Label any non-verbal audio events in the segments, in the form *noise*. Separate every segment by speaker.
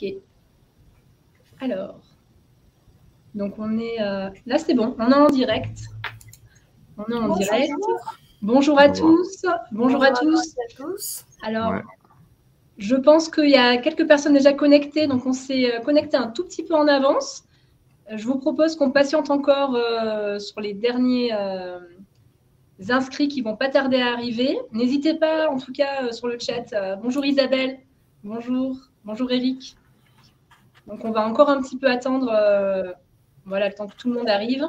Speaker 1: Ok. Alors, donc on est euh, là, c'est bon, on est en direct. On est en direct. Bonjour à tous. Bonjour, à, tous. Alors, je pense qu'il y a quelques personnes déjà connectées, donc on s'est euh, connecté un tout petit peu en avance. Je vous propose qu'on patiente encore euh, sur les derniers inscrits qui vont pas tarder à arriver. N'hésitez pas, en tout cas, sur le chat. bonjour Isabelle. Bonjour. Bonjour Eric. Donc on va encore un petit peu attendre voilà, le temps que tout le monde arrive.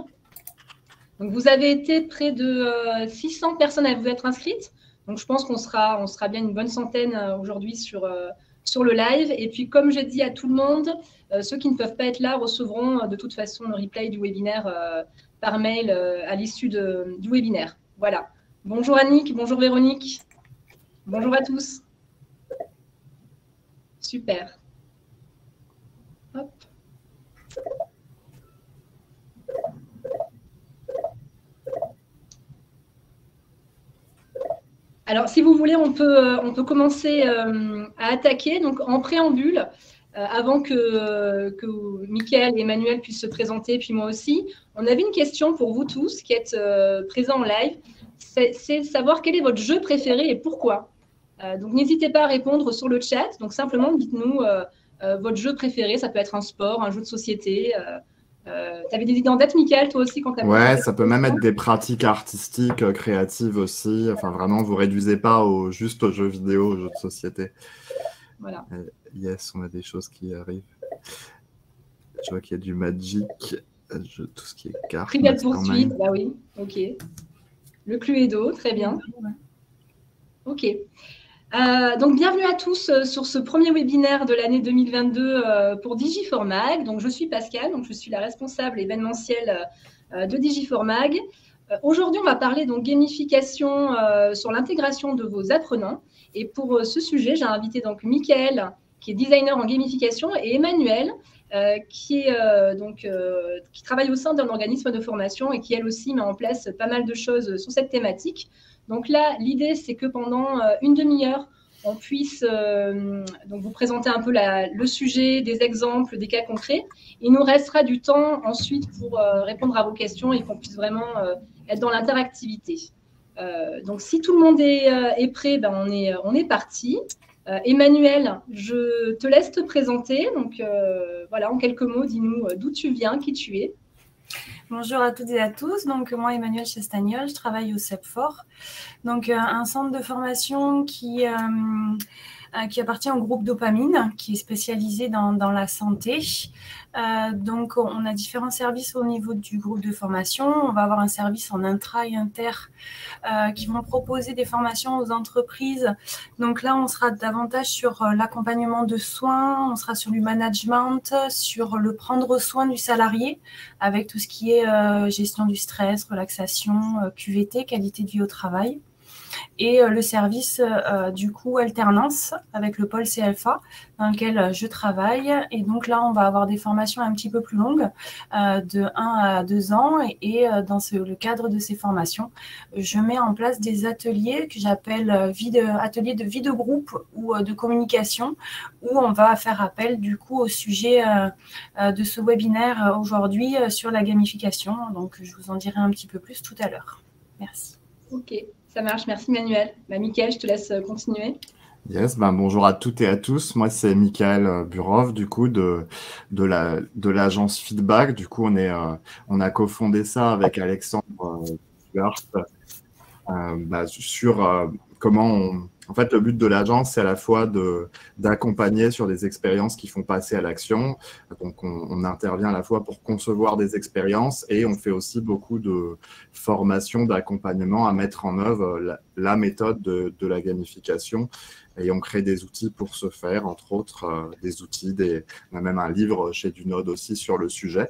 Speaker 1: Donc, vous avez été près de 600 euh, personnes à vous être inscrites. Donc, je pense qu'on sera, on sera bien une bonne centaine euh, aujourd'hui sur, euh, sur le live. Et puis, comme je dis à tout le monde, ceux qui ne peuvent pas être là recevront de toute façon le replay du webinaire par mail à l'issue du webinaire. Voilà. Bonjour Annick, bonjour Véronique. Bonjour à tous. Super. Alors, si vous voulez, on peut, euh, on peut commencer euh, à attaquer. Donc, en préambule, euh, avant que, que et Emmanuel puissent se présenter, puis moi aussi, on avait une question pour vous tous qui êtes présents en live. C'est savoir quel est votre jeu préféré et pourquoi. donc, n'hésitez pas à répondre sur le chat. Donc, simplement, dites-nous votre jeu préféré. Ça peut être un sport, un jeu de société. Euh, tu avais des idées en tête, Michael, toi aussi, quand tu
Speaker 2: Ouais, ça? peut même être des pratiques artistiques, euh, créatives aussi. Enfin, vraiment, vous réduisez pas au, juste aux jeux vidéo, aux jeux de société. Voilà. Euh, yes, on a des choses qui arrivent. Je vois qu'il y a du Magic, tout ce qui est cartes.
Speaker 1: de poursuite, bah oui, ok. Le Cluedo, très bien. Ok. Euh, donc, bienvenue à tous euh, sur ce premier webinaire de l'année 2022 euh, pour Digiformag. Donc, je suis Pascal, donc je suis la responsable événementielle de Digiformag. Aujourd'hui, on va parler donc gamification sur l'intégration de vos apprenants. Et pour ce sujet, j'ai invité donc Michael, qui est designer en gamification, et Emmanuel, qui travaille au sein d'un organisme de formation et qui, elle aussi, met en place pas mal de choses sur cette thématique. Donc là, l'idée, c'est que pendant euh, une demi-heure, on puisse euh, vous présenter un peu le sujet, des exemples, des cas concrets. Il nous restera du temps ensuite pour euh, répondre à vos questions et qu'on puisse vraiment être dans l'interactivité. donc, si tout le monde est, prêt, ben, on, est, on est parti. Emmanuel, je te laisse te présenter. Donc, voilà, en quelques mots, dis-nous d'où tu viens, qui tu es.
Speaker 3: Bonjour à toutes et à tous. Donc, moi, Emmanuel Chestagnol, je travaille au CEPFOR, donc euh, un centre de formation qui, euh, qui appartient au groupe Dopamine, qui est spécialisé dans, la santé. Euh, donc, on a différents services au niveau du groupe de formation. On va avoir un service en intra et inter euh, qui vont proposer des formations aux entreprises. Donc là, on sera davantage sur euh, l'accompagnement de soins, on sera sur du management, sur le prendre soin du salarié avec tout ce qui est gestion du stress, relaxation, QVT, qualité de vie au travail et euh, le service euh, du coup alternance avec le pôle CFA dans lequel euh, je travaille. Et donc là, on va avoir des formations un petit peu plus longues, de 1 à 2 ans. Et, dans le cadre de ces formations, je mets en place des ateliers que j'appelle ateliers de vie de groupe ou de communication, où on va faire appel du coup au sujet de ce webinaire aujourd'hui sur la gamification. Donc je vous en dirai un petit peu plus tout à l'heure. Merci.
Speaker 1: Ok. Ça marche, merci Manuel. Bah, Michael, je te laisse euh, continuer.
Speaker 2: Yes, ben bonjour à toutes et à tous. Moi, c'est Michael euh, Burov, du coup, de, de, la, de l'agence Feedback. Du coup, on, est, euh, on a cofondé ça avec Alexandre euh, bah, sur comment on, en fait, le but de l'agence, c'est à la fois d'accompagner sur des expériences qui font passer à l'action. Donc, on, intervient à la fois pour concevoir des expériences et on fait aussi beaucoup de formation, d'accompagnement à mettre en œuvre la, méthode de, la gamification. Et on crée des outils pour ce faire, entre autres euh, des outils, on a même un livre chez Dunode aussi sur le sujet.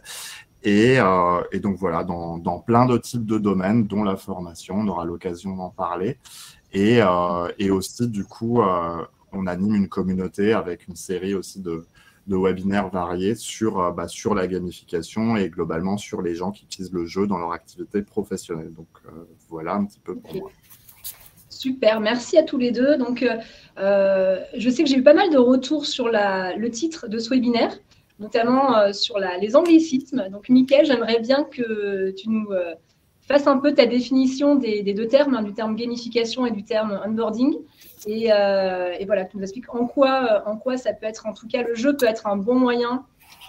Speaker 2: Et, euh, donc voilà, dans, plein de types de domaines, dont la formation, on aura l'occasion d'en parler. Et, euh, et aussi, du coup, euh, on anime une communauté avec une série aussi de, de webinaires variés sur, euh, bah, sur la gamification et globalement sur les gens qui utilisent le jeu dans leur activité professionnelle. Donc voilà un petit peu pour moi.
Speaker 1: Super, merci à tous les deux. Donc, je sais que j'ai eu pas mal de retours sur le titre de ce webinaire, notamment sur les anglicismes. Donc, Mickaël, j'aimerais bien que tu nous fasses un peu ta définition des, deux termes, hein, du terme gamification et du terme onboarding. Et, voilà, tu nous expliques en quoi, en quoi ça peut être, en tout cas, le jeu peut être un bon moyen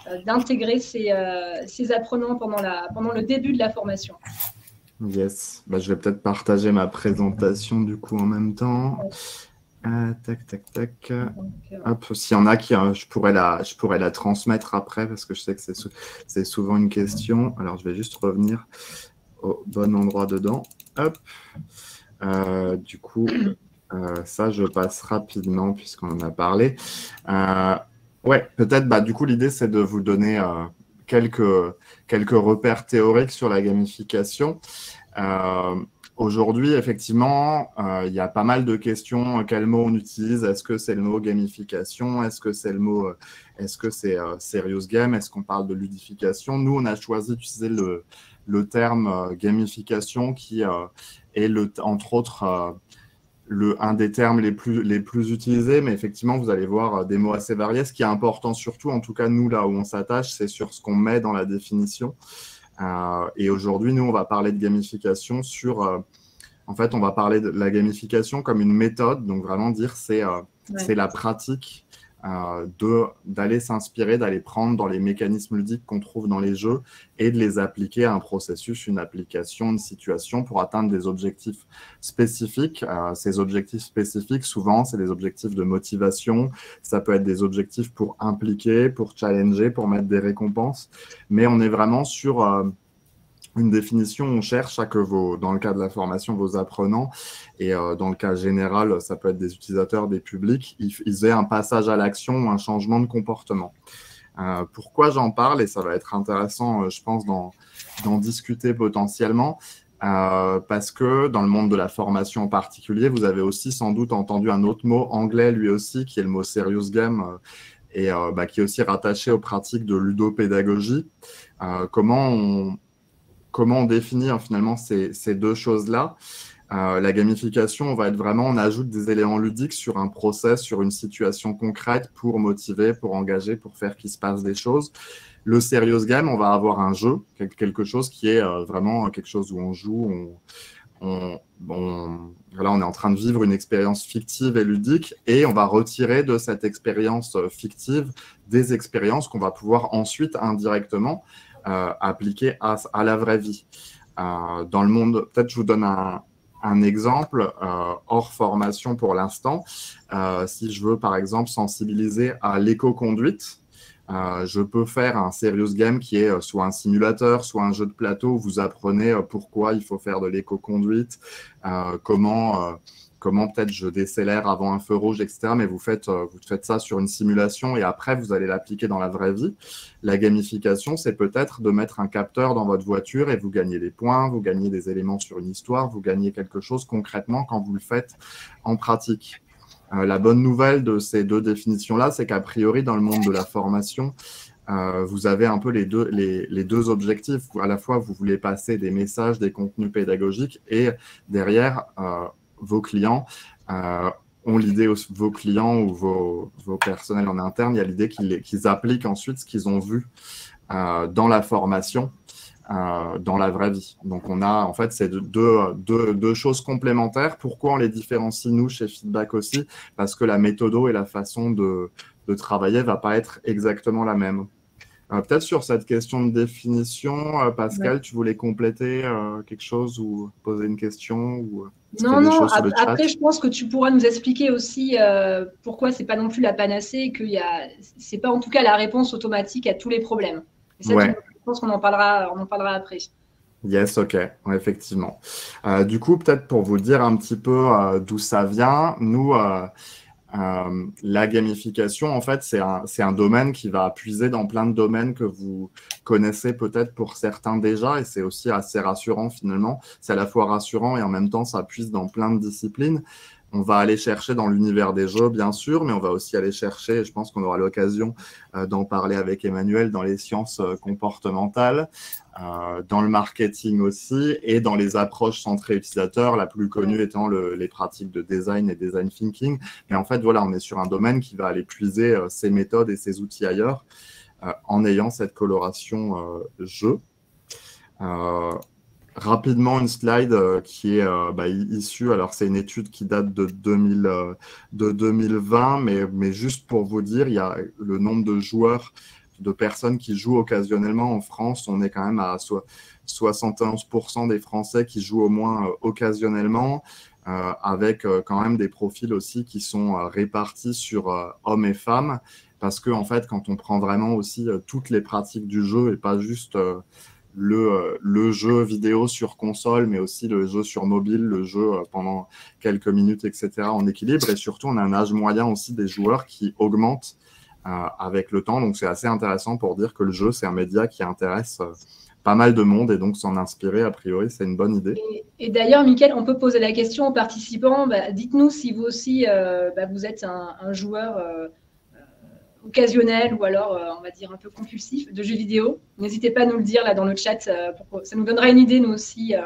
Speaker 1: euh, d'intégrer ces, euh, ces, apprenants pendant, la, pendant le début de la formation.
Speaker 2: Yes, bah, je vais peut-être partager ma présentation du coup en même temps. Euh, tac, tac, tac. Hop, s'il y en a qui, je, pourrais la, je pourrais la transmettre après parce que je sais que c'est souvent une question. Alors, je vais juste revenir au bon endroit dedans. Hop. du coup, ça, je passe rapidement puisqu'on en a parlé. Ouais, peut-être, bah, du coup, l'idée, c'est de vous donner euh, quelques, quelques repères théoriques sur la gamification. Euh, aujourd'hui, effectivement, euh, il y a pas mal de questions. Quel mot on utilise? Est-ce que c'est le mot gamification? Est-ce que c'est le mot, est-ce que c'est serious game? Est-ce qu'on parle de ludification? Nous, on a choisi d'utiliser le, le terme gamification qui est, le, entre autres, un des termes les plus, les plus utilisés, mais effectivement, vous allez voir euh, des mots assez variés. Ce qui est important surtout, en tout cas nous, là où on s'attache, c'est sur ce qu'on met dans la définition. Euh, et aujourd'hui, nous, on va parler de gamification sur... Euh, en fait, on va parler de la gamification comme une méthode, donc vraiment dire c'est c'est la pratique euh, d'aller s'inspirer, d'aller prendre dans les mécanismes ludiques qu'on trouve dans les jeux et de les appliquer à un processus, une application, une situation pour atteindre des objectifs spécifiques. Euh, ces objectifs spécifiques, souvent, c'est des objectifs de motivation, ça peut être des objectifs pour impliquer, pour challenger, pour mettre des récompenses, mais on est vraiment sur... Euh, une définition, on cherche à que vos, dans le cas de la formation, vos apprenants, et euh, dans le cas général, ça peut être des utilisateurs, des publics, ils, aient un passage à l'action ou un changement de comportement. Euh, pourquoi j'en parle, et ça va être intéressant, euh, je pense, d'en discuter potentiellement, parce que dans le monde de la formation en particulier, vous avez aussi sans doute entendu un autre mot anglais, lui aussi, qui est le mot serious game, et bah, qui est aussi rattaché aux pratiques de ludopédagogie. comment on comment on définit hein, finalement ces, deux choses-là. Euh, la gamification, on va être vraiment, on ajoute des éléments ludiques sur un process, sur une situation concrète pour motiver, pour engager, pour faire qu'il se passe des choses. Le serious game, on va avoir un jeu, quelque chose qui est euh, vraiment quelque chose où on joue, on, est en train de vivre une expérience fictive et ludique et on va retirer de cette expérience euh, fictive des expériences qu'on va pouvoir ensuite indirectement euh, appliqué à, la vraie vie. Euh, dans le monde, peut-être je vous donne un, exemple euh, hors formation pour l'instant. si je veux, par exemple, sensibiliser à l'éco-conduite, je peux faire un serious game qui est soit un simulateur, soit un jeu de plateau où vous apprenez pourquoi il faut faire de l'éco-conduite, comment comment peut-être je décélère avant un feu rouge, etc. Mais vous faites, euh, vous faites ça sur une simulation et après, vous allez l'appliquer dans la vraie vie. La gamification, c'est peut-être de mettre un capteur dans votre voiture et vous gagnez des points, vous gagnez des éléments sur une histoire, vous gagnez quelque chose concrètement quand vous le faites en pratique. Euh, la bonne nouvelle de ces deux définitions-là, c'est qu'a priori, dans le monde de la formation, euh, vous avez un peu les deux, les, les, deux objectifs. À la fois, vous voulez passer des messages, des contenus pédagogiques et derrière, vos clients euh, ont l'idée, vos clients ou vos, vos, personnels en interne, il y a l'idée qu'ils appliquent ensuite ce qu'ils ont vu euh, dans la formation, euh, dans la vraie vie. Donc, on a en fait ces deux, choses complémentaires. Pourquoi on les différencie, nous, chez Feedback aussi? Parce que la méthode et la façon de, de travailler ne va pas être exactement la même. Peut-être sur cette question de définition, Pascal, tu voulais compléter quelque chose ou poser une question ou...
Speaker 1: Non, non, après, je pense que tu pourras nous expliquer aussi euh, pourquoi c'est pas non plus la panacée, que c'est pas en tout cas la réponse automatique à tous les problèmes. je pense qu'on en parlera, on en parlera après.
Speaker 2: Yes, ok, effectivement. Euh, du coup, peut-être pour vous dire un petit peu euh, d'où ça vient, nous, euh, la gamification, en fait, c'est un, un, domaine qui va puiser dans plein de domaines que vous connaissez peut-être pour certains déjà, et c'est aussi assez rassurant finalement. C'est à la fois rassurant et en même temps, ça puise dans plein de disciplines. On va aller chercher dans l'univers des jeux, bien sûr, mais on va aussi aller chercher, et je pense qu'on aura l'occasion euh, d'en parler avec Emmanuel, dans les sciences euh, comportementales, euh, dans le marketing aussi, et dans les approches centrées utilisateurs, la plus connue étant les pratiques de design et design thinking. Mais en fait, voilà, on est sur un domaine qui va aller puiser ces méthodes et ces outils ailleurs en ayant cette coloration jeu. Rapidement, une slide euh, qui est euh, bah, issue, alors c'est une étude qui date de, 2000, euh, 2020, mais, mais, juste pour vous dire, il y a le nombre de joueurs, de personnes qui jouent occasionnellement en France, on est quand même à 71% des Français qui jouent au moins occasionnellement, avec quand même des profils aussi qui sont répartis sur hommes et femmes, parce que en fait, quand on prend vraiment aussi toutes les pratiques du jeu et pas juste le, le, jeu vidéo sur console, mais aussi le jeu sur mobile, le jeu euh, pendant quelques minutes, etc., en équilibre. Et surtout, on a un âge moyen aussi des joueurs qui augmente euh, avec le temps. Donc, c'est assez intéressant pour dire que le jeu, c'est un média qui intéresse euh, pas mal de monde et donc s'en inspirer, a priori, c'est une bonne idée.
Speaker 1: Et, d'ailleurs, Mickaël, on peut poser la question aux participants. Bah, dites-nous si vous aussi, bah, vous êtes un joueur occasionnel ou alors, euh, on va dire, un peu compulsif de jeux vidéo. N'hésitez pas à nous le dire là dans le chat. Euh, ça nous donnera une idée, nous aussi, euh,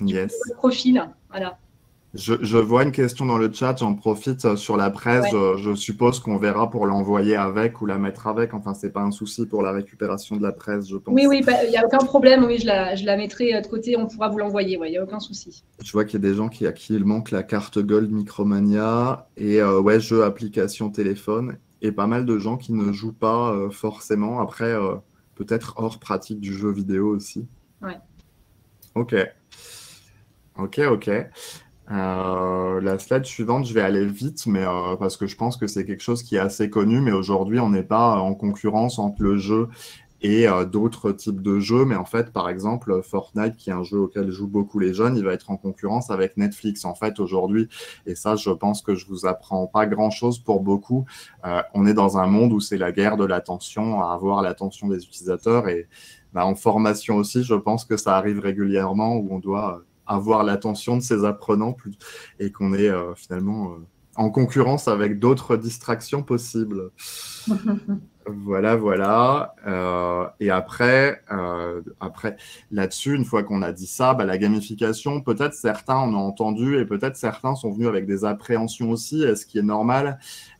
Speaker 2: yes.
Speaker 1: du profil. Voilà.
Speaker 2: Je, vois une question dans le chat, j'en profite sur la presse. Je, suppose qu'on verra pour l'envoyer avec ou la mettre avec. Enfin, c'est pas un souci pour la récupération de la presse, je pense.
Speaker 1: Oui, oui, il n'y a aucun problème. Oui, je la, je la mettrai de côté, on pourra vous l'envoyer. Il n'y a aucun souci.
Speaker 2: Je vois qu'il y a des gens qui, à qui il manque la carte Gold Micromania et ouais, jeu application téléphone et pas mal de gens qui ne jouent pas euh, forcément. Après, euh, peut-être hors pratique du jeu vidéo aussi.
Speaker 1: Ouais.
Speaker 2: Ok. Ok, ok. Euh, la slide suivante, je vais aller vite, mais parce que je pense que c'est quelque chose qui est assez connu, mais aujourd'hui, on n'est pas en concurrence entre le jeu et euh, d'autres types de jeux. Mais en fait, par exemple, Fortnite, qui est un jeu auquel jouent beaucoup les jeunes, il va être en concurrence avec Netflix. En fait, aujourd'hui, et ça, je pense que je vous apprends pas grand-chose pour beaucoup. Euh, on est dans un monde où c'est la guerre de l'attention, à avoir l'attention des utilisateurs. Et bah, en formation aussi, je pense que ça arrive régulièrement où on doit avoir l'attention de ses apprenants et qu'on est euh, finalement en concurrence avec d'autres distractions possibles. *laughs* Voilà, voilà. Euh, et après, euh, après là-dessus, une fois qu'on a dit ça, bah, la gamification, peut-être certains en ont entendu et peut-être certains sont venus avec des appréhensions aussi, ce qui est normal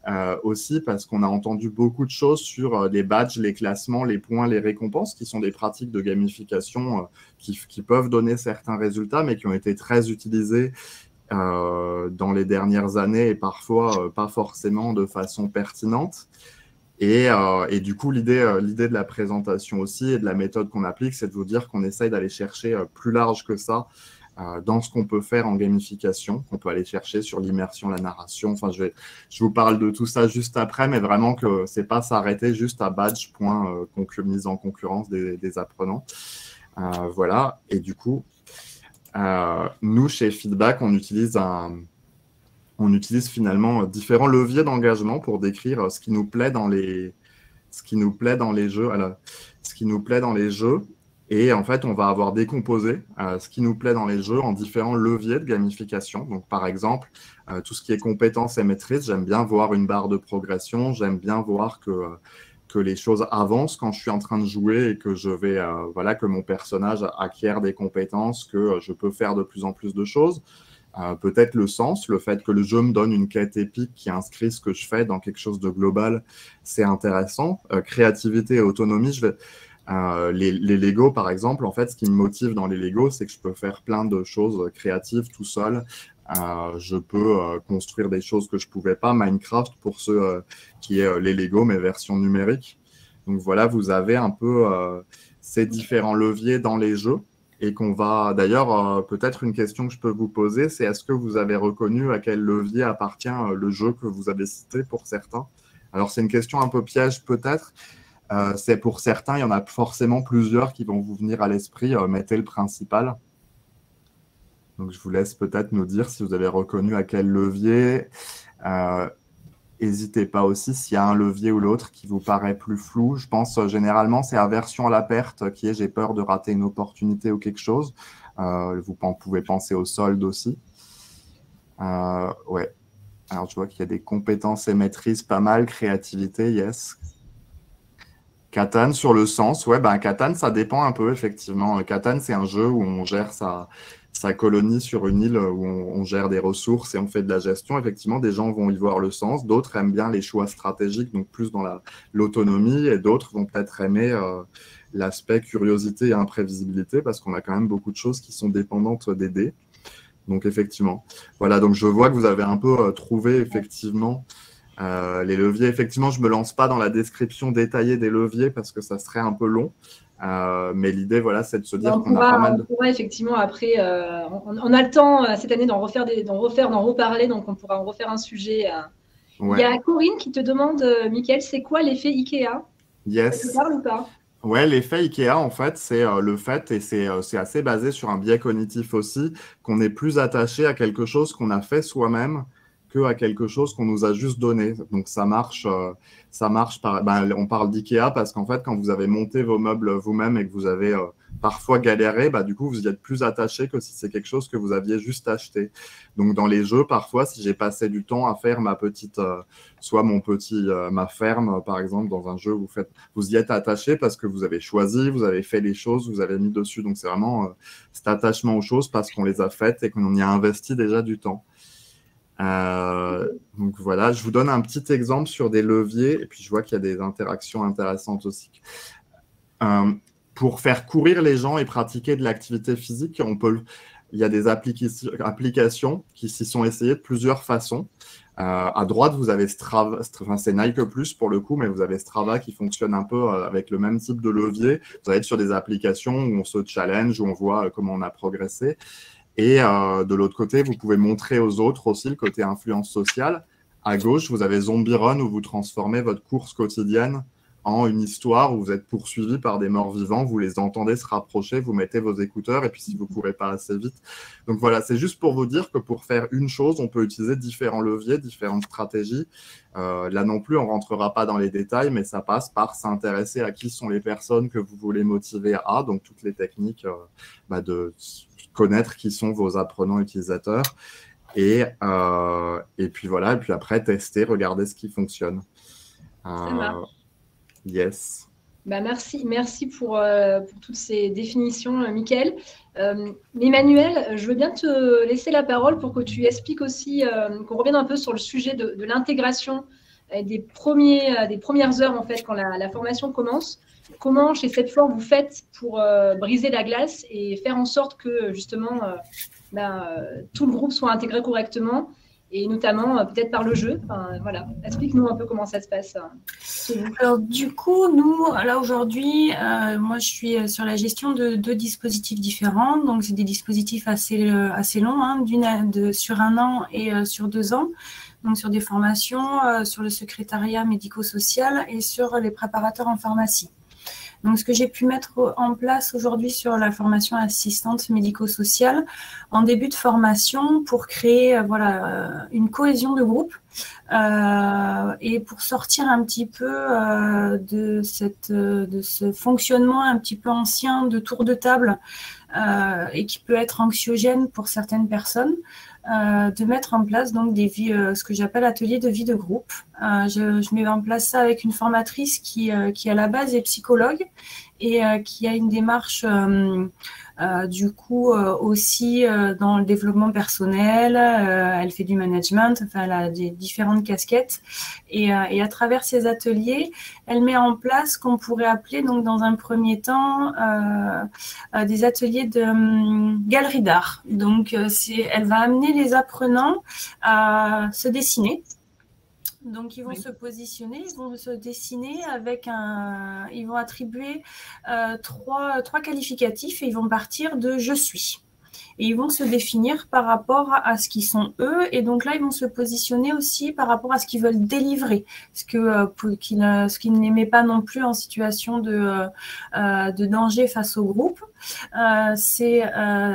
Speaker 2: euh, aussi parce qu'on a entendu beaucoup de choses sur les badges, les classements, les points, les récompenses, qui sont des pratiques de gamification qui, qui, peuvent donner certains résultats, mais qui ont été très utilisés dans les dernières années et parfois pas forcément de façon pertinente. Euh, et, du coup, euh, l'idée, de la présentation aussi et de la méthode qu'on applique, c'est de vous dire qu'on essaye d'aller chercher euh, plus large que ça dans ce qu'on peut faire en gamification, qu'on peut aller chercher sur l'immersion, la narration. Enfin, je, vous parle de tout ça juste après, mais vraiment que c'est pas s'arrêter juste à badge, point, mise en concurrence des apprenants. voilà. Et du coup, nous, chez Feedback, on utilise finalement euh, différents leviers d'engagement pour décrire euh, ce qui nous plaît dans les, ce qui nous plaît dans les jeux. Ce qui nous plaît dans les jeux. Et en fait, on va avoir décomposé euh, ce qui nous plaît dans les jeux en différents leviers de gamification. Donc, par exemple, tout ce qui est compétences et maîtrise, j'aime bien voir une barre de progression. J'aime bien voir que, que les choses avancent quand je suis en train de jouer et que je vais, voilà, que mon personnage acquiert des compétences, que je peux faire de plus en plus de choses. Euh, peut-être le sens, le fait que le jeu me donne une quête épique qui inscrit ce que je fais dans quelque chose de global, c'est intéressant. Euh, créativité et autonomie, je vais, euh, les, les, Lego, par exemple, en fait, ce qui me motive dans les Lego, c'est que je peux faire plein de choses créatives tout seul. Je peux construire des choses que je pouvais pas. Minecraft, pour ceux qui est les Lego, mais version numérique. Donc voilà, vous avez un peu ces différents leviers dans les jeux et qu'on va d'ailleurs euh, peut-être une question que je peux vous poser, c'est est-ce que vous avez reconnu à quel levier appartient euh, le jeu que vous avez cité pour certains? Alors c'est une question un peu piège peut-être. Euh, c'est pour certains, il y en a forcément plusieurs qui vont vous venir à l'esprit. mettez le principal. Donc je vous laisse peut-être nous dire si vous avez reconnu à quel levier. N'hésitez pas aussi s'il y a un levier ou l'autre qui vous paraît plus flou. Je pense euh, généralement c'est aversion à la perte qui est j'ai peur de rater une opportunité ou quelque chose. Euh, vous pouvez penser au solde aussi. ouais. Alors, je vois qu'il y a des compétences et maîtrises pas mal, créativité, yes. Catan sur le sens, ouais, ben Catan, ça dépend un peu, effectivement. Catan, c'est un jeu où on gère sa, sa colonie sur une île où on, gère des ressources et on fait de la gestion. Effectivement, des gens vont y voir le sens, d'autres aiment bien les choix stratégiques, donc plus dans l'autonomie, et d'autres vont peut-être aimer euh, l'aspect curiosité et imprévisibilité, parce qu'on a quand même beaucoup de choses qui sont dépendantes des dés. Donc effectivement, voilà, donc je vois que vous avez un peu euh, trouvé effectivement euh, les leviers. Effectivement, je ne me lance pas dans la description détaillée des leviers parce que ça serait un peu long. Euh, mais l'idée, voilà, c'est de se dire qu'on a pas mal
Speaker 1: de... On pourra effectivement après, on, a le temps cette année d'en refaire, d'en refaire, d'en reparler, donc on pourra en refaire un sujet. Il y a Corinne qui te demande, Mickaël, c'est quoi l'effet Ikea?
Speaker 2: Yes. Ça
Speaker 1: te parle ou pas?
Speaker 2: Ouais, l'effet IKEA, en fait, c'est euh, le fait, et euh, c'est assez basé sur un biais cognitif aussi, qu'on est plus attaché à quelque chose qu'on a fait soi-même que à quelque chose qu'on nous a juste donné. Donc ça marche, euh, ça marche. Par, ben, on parle d'IKEA parce qu'en fait, quand vous avez monté vos meubles vous-même et que vous avez parfois galéré, bah, du coup, vous y êtes plus attaché que si c'est quelque chose que vous aviez juste acheté. Donc, dans les jeux, parfois, si j'ai passé du temps à faire ma petite, euh, soit mon petit, euh, ma ferme, par exemple, dans un jeu, vous vous y êtes attaché parce que vous avez choisi, vous avez fait les choses, vous avez mis dessus. Donc, c'est vraiment euh, cet attachement aux choses parce qu'on les a faites et qu'on y a investi déjà du temps. Donc voilà, je vous donne un petit exemple sur des leviers et puis je vois qu'il y a des interactions intéressantes aussi pour faire courir les gens et pratiquer de l'activité physique, on peut, il y a des applications qui s'y sont essayées de plusieurs façons. Euh, à droite, vous avez Strava, enfin, c'est Nike Plus pour le coup, mais vous avez Strava qui fonctionne un peu euh, avec le même type de levier. Vous allez être sur des applications où on se challenge, où on voit euh, comment on a progressé. Et de l'autre côté, vous pouvez montrer aux autres aussi le côté influence sociale. À gauche, vous avez Zombie Run où vous transformez votre course quotidienne en une histoire où vous êtes poursuivi par des morts vivants, vous les entendez se rapprocher, vous mettez vos écouteurs et puis si vous ne courez pas assez vite. Donc voilà, c'est juste pour vous dire que pour faire une chose, on peut utiliser différents leviers, différentes stratégies. Euh, là non plus, on rentrera pas dans les détails, mais ça passe par s'intéresser à qui sont les personnes que vous voulez motiver à, donc toutes les techniques euh, bah, de connaître qui sont vos apprenants utilisateurs. Et, euh, et puis voilà, et puis après, tester, regarder ce qui fonctionne. Yes.
Speaker 1: Bah merci, merci pour, euh, pour toutes ces définitions, euh, Mickaël. Euh, Emmanuel, je veux bien te laisser la parole pour que tu expliques aussi, qu'on revienne un peu sur le sujet de, l'intégration des, premiers, des premières heures, en fait, quand la, formation commence. Comment, chez cette fois, vous faites pour briser la glace et faire en sorte que, justement, bah, tout le groupe soit intégré correctement et notamment euh, peut-être par le jeu? voilà, explique-nous un peu comment ça se passe.
Speaker 3: Euh, Alors du coup, nous, là aujourd'hui, euh, moi je suis sur la gestion de deux dispositifs différents. Donc c'est des dispositifs assez, assez longs, hein, sur un an et sur deux ans. Donc sur des formations, sur le secrétariat médico-social et sur les préparateurs en pharmacie. Donc, ce que j'ai pu mettre en place aujourd'hui sur la formation assistante médico-sociale en début de formation pour créer euh, voilà, euh, une cohésion de groupe euh, et pour sortir un petit peu de, cette, de ce fonctionnement un petit peu ancien de tour de table et qui peut être anxiogène pour certaines personnes. Euh, de mettre en place donc des vies, euh, ce que j'appelle atelier de vie de groupe. Euh, je, je, mets en place ça avec une formatrice qui, qui à la base est psychologue et qui a une démarche euh, du coup, euh, aussi euh, dans le développement personnel, elle fait du management, enfin, elle a des différentes casquettes. Et, à travers ces ateliers, elle met en place qu'on pourrait appeler, donc dans un premier temps, des ateliers de um, galerie d'art. Donc, elle va amener les apprenants à se dessiner donc, ils vont se positionner, ils vont se dessiner avec un. Ils vont attribuer euh, trois, trois qualificatifs et ils vont partir de je suis. Et ils vont se définir par rapport à ce qu'ils sont eux. Et donc là, ils vont se positionner aussi par rapport à ce qu'ils veulent délivrer. Ce que euh, ce qu'ils n'aimaient pas non plus en situation de, euh, de danger face au groupe. Euh, ces,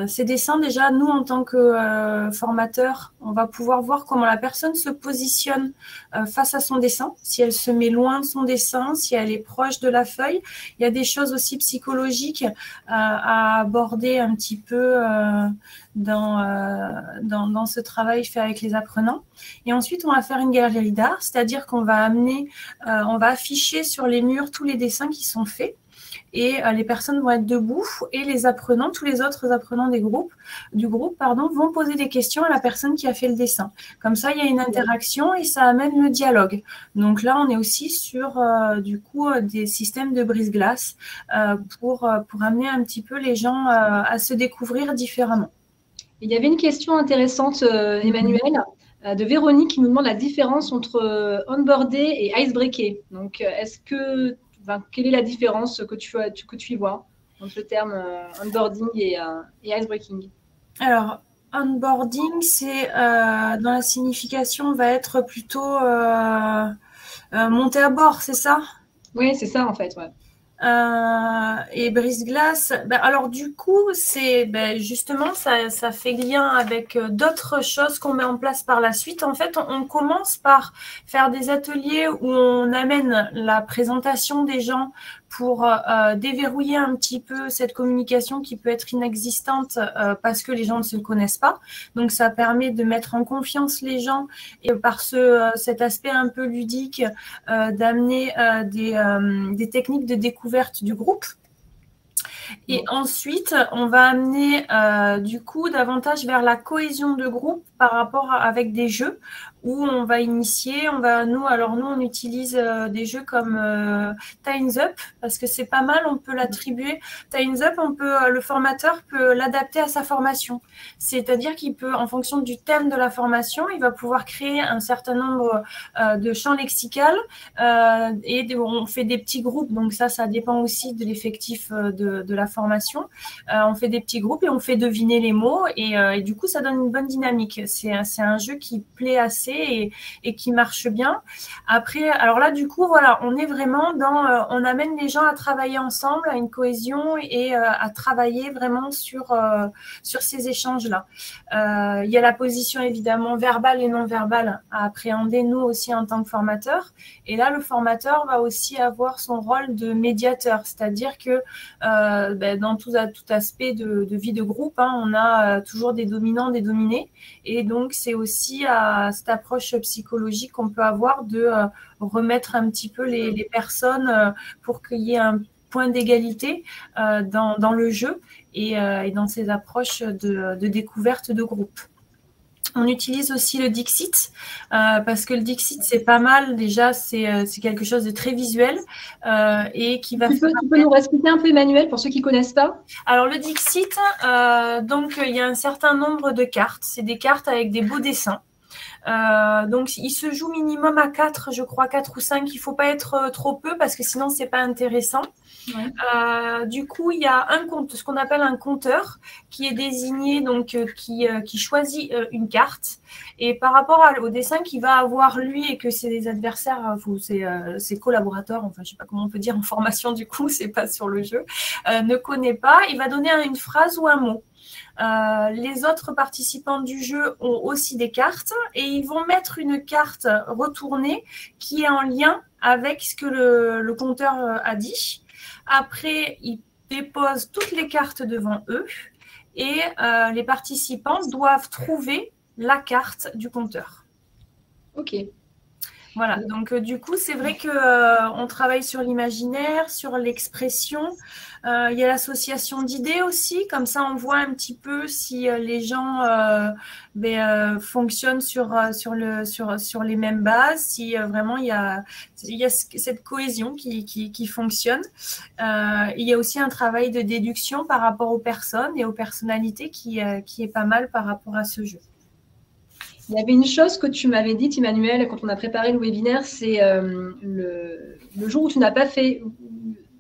Speaker 3: ces dessins, déjà, nous, en tant que formateurs, On va pouvoir voir comment la personne se positionne euh, face à son dessin, si elle se met loin de son dessin, si elle est proche de la feuille. Il y a des choses aussi psychologiques euh, à aborder un petit peu euh, dans, dans, dans, ce travail fait avec les apprenants. Et ensuite, on va faire une galerie d'art, c'est-à-dire qu'on va amener, on va afficher sur les murs tous les dessins qui sont faits et euh, les personnes vont être debout et les apprenants, tous les autres apprenants des groupes, du groupe, pardon, vont poser des questions à la personne qui a fait le dessin. Comme ça, il y a une interaction et ça amène le dialogue. Donc là, on est aussi sur euh, du coup euh, des systèmes de brise-glace pour, pour amener un petit peu les gens à se découvrir différemment.
Speaker 1: Il y avait une question intéressante, Emmanuel, de Véronique qui nous demande la différence entre onboarder et icebreaker. Donc, est-ce que quelle est la différence que tu, que tu y vois entre le terme euh, onboarding et, euh, et icebreaking?
Speaker 3: Alors, onboarding, c'est euh, dans la signification, va être plutôt monter à bord, c'est ça?
Speaker 1: Oui, c'est ça en fait. Ouais.
Speaker 3: Euh, et brise-glace, ben, alors du coup, c'est ben, justement, ça, ça, fait lien avec euh, d'autres choses qu'on met en place par la suite. En fait, on, commence par faire des ateliers où on amène la présentation des gens pour euh, déverrouiller un petit peu cette communication qui peut être inexistante euh, parce que les gens ne se connaissent pas. Donc ça permet de mettre en confiance les gens et par ce, euh, cet aspect un peu ludique d'amener des, des techniques de découverte du groupe. Et ensuite, on va amener du coup davantage vers la cohésion de groupe par rapport avec des jeux où on va initier, on va nous alors nous on utilise euh, des jeux comme euh, Times Up parce que c'est pas mal, on peut l'attribuer. Times Up, on peut euh, le formateur peut l'adapter à sa formation. C'est-à-dire qu'il peut en fonction du thème de la formation, il va pouvoir créer un certain nombre de champs lexicales et on fait des petits groupes. Donc ça ça dépend aussi de l'effectif de, la formation. on fait des petits groupes et on fait deviner les mots et, du coup ça donne une bonne dynamique. C'est un jeu qui plaît assez et, qui marche bien. Après, alors là, du coup, voilà, on est vraiment dans, euh, on amène les gens à travailler ensemble, à une cohésion et euh, à travailler vraiment sur, euh, sur ces échanges-là. il y a la position évidemment verbale et non verbale à appréhender, nous aussi en tant que formateurs. Et là, le formateur va aussi avoir son rôle de médiateur, c'est-à-dire que ben, dans tout, aspect de, vie de groupe, hein, on a toujours des dominants, des dominés. Et donc, c'est aussi à cette approche psychologique qu'on peut avoir de euh, remettre un petit peu les, personnes euh, pour qu'il y ait un point d'égalité euh, dans, le jeu et, dans ces approches de, découverte de groupe. On utilise aussi le Dixit parce que le Dixit c'est pas mal déjà c'est quelque chose de très visuel et qui va.
Speaker 1: Tu peux, tu peux nous expliquer un peu Emmanuel pour ceux qui connaissent pas?
Speaker 3: Alors le Dixit donc il y a un certain nombre de cartes c'est des cartes avec des beaux dessins euh, donc, il se joue minimum à 4, je crois, 4 ou 5. Il ne faut pas être euh, trop peu parce que sinon, ce n'est pas intéressant. Euh, du coup, il y a un compte, ce qu'on appelle un compteur qui est désigné, donc qui, qui, choisit une carte. Et par rapport au dessin qu'il va avoir lui et que ses adversaires ses, ses, collaborateurs, enfin, je ne sais pas comment on peut dire en formation du coup, *laughs* c'est pas sur le jeu, ne connaît pas, il va donner une phrase ou un mot. Euh, les autres participants du jeu ont aussi des cartes et ils vont mettre une carte retournée qui est en lien avec ce que le, compteur euh, a dit. Après, ils déposent toutes les cartes devant eux et euh, les participants doivent trouver la carte du compteur.
Speaker 1: Ok.
Speaker 3: Voilà, donc du coup, c'est vrai que on travaille sur l'imaginaire, sur l'expression, euh, il y a l'association d'idées aussi, comme ça on voit un petit peu si euh, les gens euh, ben, fonctionnent sur, sur, le, sur, sur les mêmes bases, si vraiment il y, a, il y a cette cohésion qui, qui, qui fonctionne. il y a aussi un travail de déduction par rapport aux personnes et aux personnalités qui, qui est pas mal par rapport à ce jeu.
Speaker 1: Il y avait une chose que tu m'avais dit, Emmanuel, quand on a préparé le webinaire, c'est le, le, jour où tu n'as pas fait,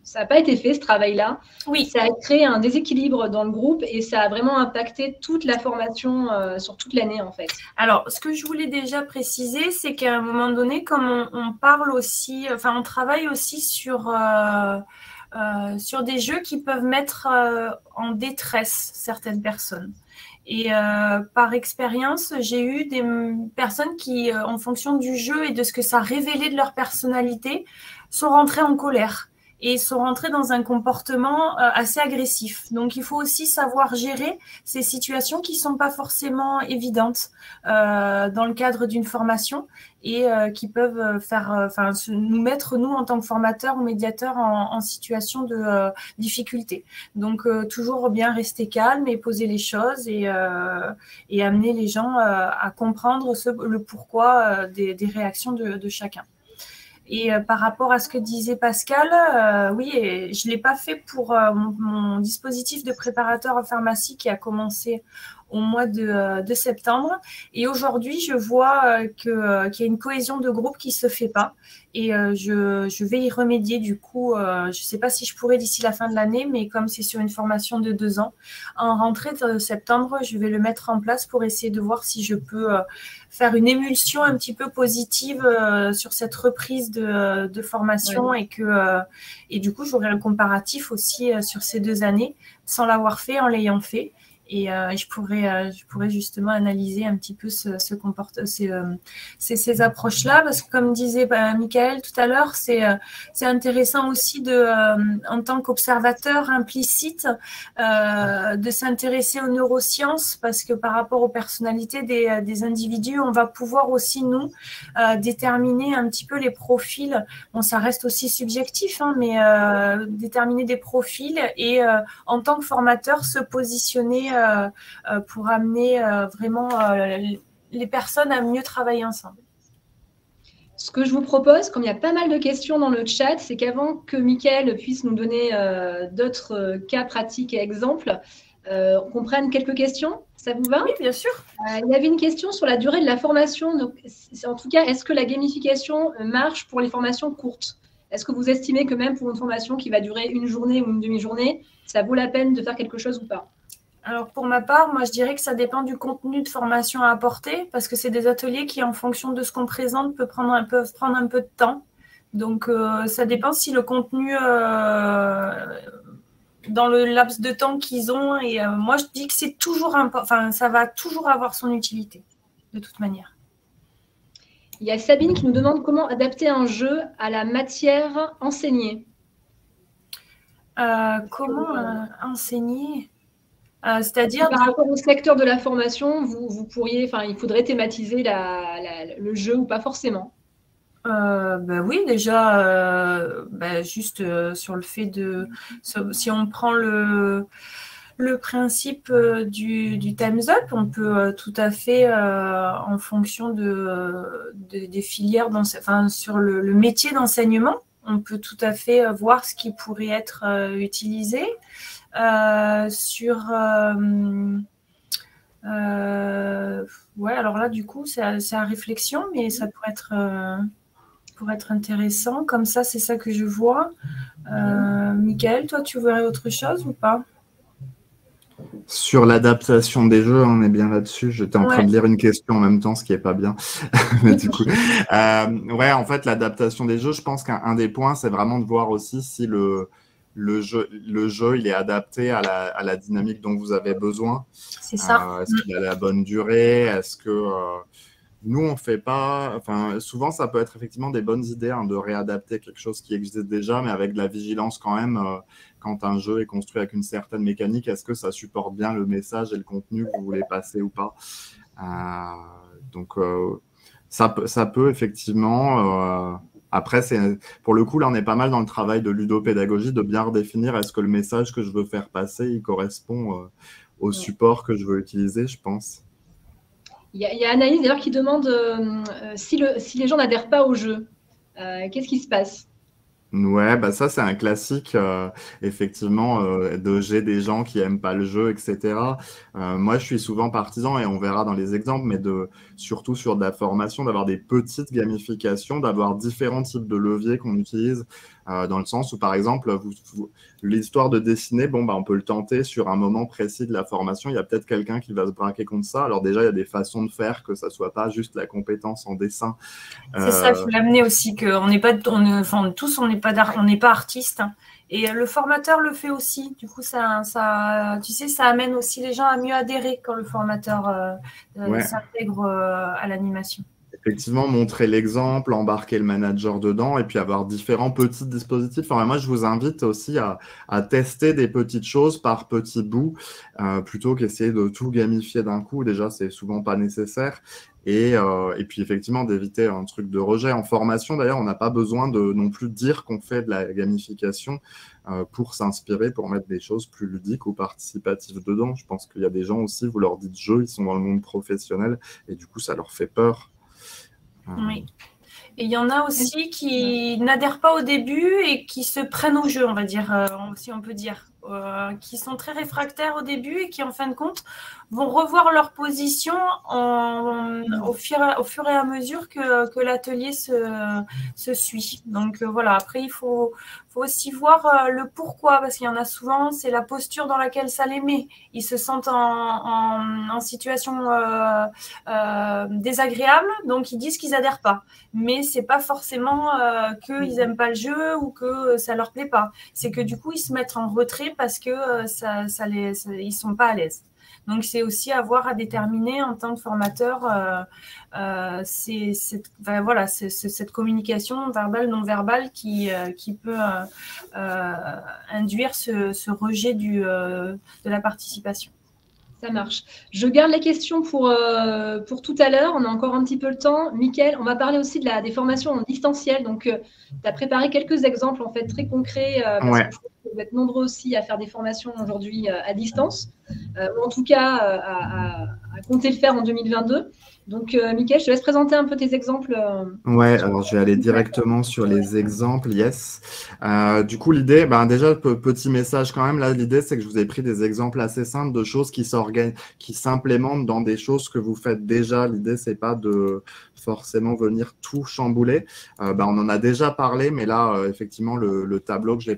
Speaker 1: ça n'a pas été fait ce travail-là.
Speaker 3: Oui.
Speaker 1: Ça a créé un déséquilibre dans le groupe et ça a vraiment impacté toute la formation euh, sur toute l'année en fait.
Speaker 3: Alors, ce que je voulais déjà préciser, c'est qu'à un moment donné, comme on, parle aussi, enfin, on travaille aussi sur euh, euh, sur des jeux qui peuvent mettre en détresse certaines personnes. Et euh, par expérience, j'ai eu des personnes qui, euh, en fonction du jeu et de ce que ça révélait de leur personnalité, sont rentrées en colère et sont rentrés dans un comportement euh, assez agressif. Donc il faut aussi savoir gérer ces situations qui sont pas forcément évidentes euh, dans le cadre d'une formation et euh, qui peuvent faire, enfin nous mettre nous en tant que formateurs ou médiateurs en, en situation de difficulté. Donc toujours bien rester calme et poser les choses et, et amener les gens à comprendre ce, le pourquoi des, des réactions de, de chacun. Et euh, par rapport à ce que disait Pascal, euh, oui, je ne l'ai pas fait pour euh, mon, mon, dispositif de préparateur en pharmacie qui a commencé au mois de, euh, de septembre. Et aujourd'hui, je vois euh, que, qu'il y a une cohésion de groupe qui se fait pas. Et euh, je, je, vais y remédier. Du coup, je ne sais pas si je pourrai d'ici la fin de l'année, mais comme c'est sur une formation de deux ans, en rentrée de septembre, je vais le mettre en place pour essayer de voir si je peux faire une émulsion un petit peu positive sur cette reprise de, de formation et que et du coup, j'aurai un comparatif aussi sur ces deux années sans l'avoir fait en l'ayant fait. Et euh, je, pourrais, euh, je pourrais justement analyser un petit peu euh, ces, approches-là, parce que comme disait bah, Michael tout à l'heure, c'est intéressant aussi de, en tant qu'observateur implicite de s'intéresser aux neurosciences, parce que par rapport aux personnalités des, individus, on va pouvoir aussi, nous, déterminer un petit peu les profils. Bon, ça reste aussi subjectif, hein, mais déterminer des profils et en tant que formateur, se positionner pour amener euh, vraiment les personnes à mieux travailler ensemble.
Speaker 1: Ce que je vous propose, comme il y a pas mal de questions dans le chat, c'est qu'avant que Mickaël puisse nous donner d'autres cas pratiques et exemples, on comprenne quelques questions. Ça vous va?
Speaker 3: Oui, bien sûr.
Speaker 1: il y avait une question sur la durée de la formation. Donc, en tout cas, est-ce que la gamification marche pour les formations courtes? Est-ce que vous estimez que même pour une formation qui va durer une journée ou une demi-journée, ça vaut la peine de faire quelque chose ou pas?
Speaker 3: Alors pour ma part, moi je dirais que ça dépend du contenu de formation à apporter parce que c'est des ateliers qui, en fonction de ce qu'on présente, peuvent prendre un peu, prendre un peu de temps. Donc euh, ça dépend si le contenu euh, dans le laps de temps qu'ils ont. Et euh, moi je dis que c'est toujours enfin ça va toujours avoir son utilité de toute manière.
Speaker 1: Il y a Sabine qui nous demande comment adapter un jeu à la matière enseignée.
Speaker 3: comment enseigner? Euh, c'est-à-dire
Speaker 1: par rapport au secteur de la formation, vous, pourriez, enfin, il faudrait thématiser le jeu ou pas forcément.
Speaker 3: Euh, ben oui, déjà, euh, ben juste sur le fait de, si on prend le, le principe du, du Time's Up, on peut tout à fait, en fonction de, des filières, dans, enfin, sur le, le métier d'enseignement, on peut tout à fait voir ce qui pourrait être utilisé. Euh, sur. Euh, euh, ouais, alors là, du coup, c'est à, réflexion, mais ça pourrait être, pour être intéressant. Comme ça, c'est ça que je vois. Euh, Michael, toi, tu verrais autre chose ou pas?
Speaker 2: Sur l'adaptation des jeux, on est bien là-dessus. J'étais en train de lire une question en même temps, ce qui est pas bien. *laughs* Mais du coup, ouais, en fait, l'adaptation des jeux, je pense qu'un des points, c'est vraiment de voir aussi si le, le jeu, le jeu, il est adapté à la, à la dynamique dont vous avez besoin.
Speaker 3: C'est ça.
Speaker 2: Euh, est-ce qu'il a la bonne durée? Est-ce que euh, nous, on fait pas. Enfin, souvent, ça peut être effectivement des bonnes idées hein, de réadapter quelque chose qui existe déjà, mais avec de la vigilance quand même. Euh, quand un jeu est construit avec une certaine mécanique, est-ce que ça supporte bien le message et le contenu que vous voulez passer ou pas? Donc, ça, ça peut effectivement après, pour le coup, là, on est pas mal dans le travail de ludopédagogie, de bien redéfinir est-ce que le message que je veux faire passer, il correspond euh, au support que je veux utiliser, je pense.
Speaker 1: Il y, a, Anaïs d'ailleurs qui demande euh, euh, si, le, si, les gens n'adhèrent pas au jeu, qu'est-ce qui se passe?
Speaker 2: Ouais, bah ça c'est un classique, euh, effectivement, euh, de j'ai des gens qui aiment pas le jeu, etc. Euh, moi, je suis souvent partisan, et on verra dans les exemples, mais de surtout sur de la formation, d'avoir des petites gamifications, d'avoir différents types de leviers qu'on utilise dans le sens où, par exemple, l'histoire de dessiner, bon, bah, on peut le tenter sur un moment précis de la formation. Il y a peut-être quelqu'un qui va se braquer contre ça. Alors déjà, il y a des façons de faire que ça soit pas juste la compétence en dessin.
Speaker 3: C'est ça, il faut l'amener aussi qu'on n'est pas, on, enfin, tous, on n'est pas, on n'est pas artiste. Hein. Et le formateur le fait aussi. Du coup, ça, ça, tu sais, ça amène aussi les gens à mieux adhérer quand le formateur euh, euh, s'intègre euh, à l'animation.
Speaker 2: Effectivement, montrer l'exemple, embarquer le manager dedans et puis avoir différents petits dispositifs. Enfin, moi, je vous invite aussi à, tester des petites choses par petits bouts plutôt qu'essayer de tout gamifier d'un coup. Déjà, c'est souvent pas nécessaire. Et, euh, et, puis effectivement d'éviter un truc de rejet. En formation, d'ailleurs, on n'a pas besoin de non plus dire qu'on fait de la gamification euh, pour s'inspirer, pour mettre des choses plus ludiques ou participatives dedans. Je pense qu'il y a des gens aussi, vous leur dites jeu, ils sont dans le monde professionnel et du coup, ça leur fait peur.
Speaker 3: Euh, oui. Et il y en a aussi qui n'adhèrent pas au début et qui se prennent au jeu, on va dire, si on peut dire. Euh, qui sont très réfractaires au début et qui, en fin de compte, vont revoir leur position au, fur, au, fur, et à mesure que, que l'atelier se, se, suit. Donc euh, voilà, après, il faut, faut aussi voir euh, le pourquoi, parce qu'il y en a souvent, c'est la posture dans laquelle ça les met. Ils se sentent en, en, situation désagréable, donc ils disent qu'ils adhèrent pas. Mais c'est pas forcément qu'ils n'aiment pas le jeu ou que ça leur plaît pas. C'est que du coup, ils se mettent en retrait parce que euh, ça, ça les, ils sont pas à l'aise. Donc, c'est aussi avoir à déterminer en tant que formateur euh, euh c'est, voilà, c'est, cette communication verbale, non verbale qui, euh, peut induire ce, ce rejet de la participation.
Speaker 1: Ça marche. Je garde les questions pour, pour tout à l'heure. On a encore un petit peu le temps. Mickaël, on va parler aussi de la, des formations en distanciel. Donc, tu as préparé quelques exemples en fait très concrets.
Speaker 2: ouais
Speaker 1: vous êtes nombreux aussi à faire des formations aujourd'hui euh, à distance, euh, ou en tout cas euh, à, compter le faire en 2022. Donc, euh, Mickaël, je te laisse présenter un peu tes exemples.
Speaker 2: ouais, alors je vais aller directement sur les exemples, yes. du coup, l'idée, ben, déjà, petit message quand même, là, l'idée, c'est que je vous ai pris des exemples assez simples de choses qui qui s'implémentent dans des choses que vous faites déjà. L'idée, c'est pas de forcément venir tout chambouler. Ben, on en a déjà parlé, mais là, effectivement, le, le, tableau que j'ai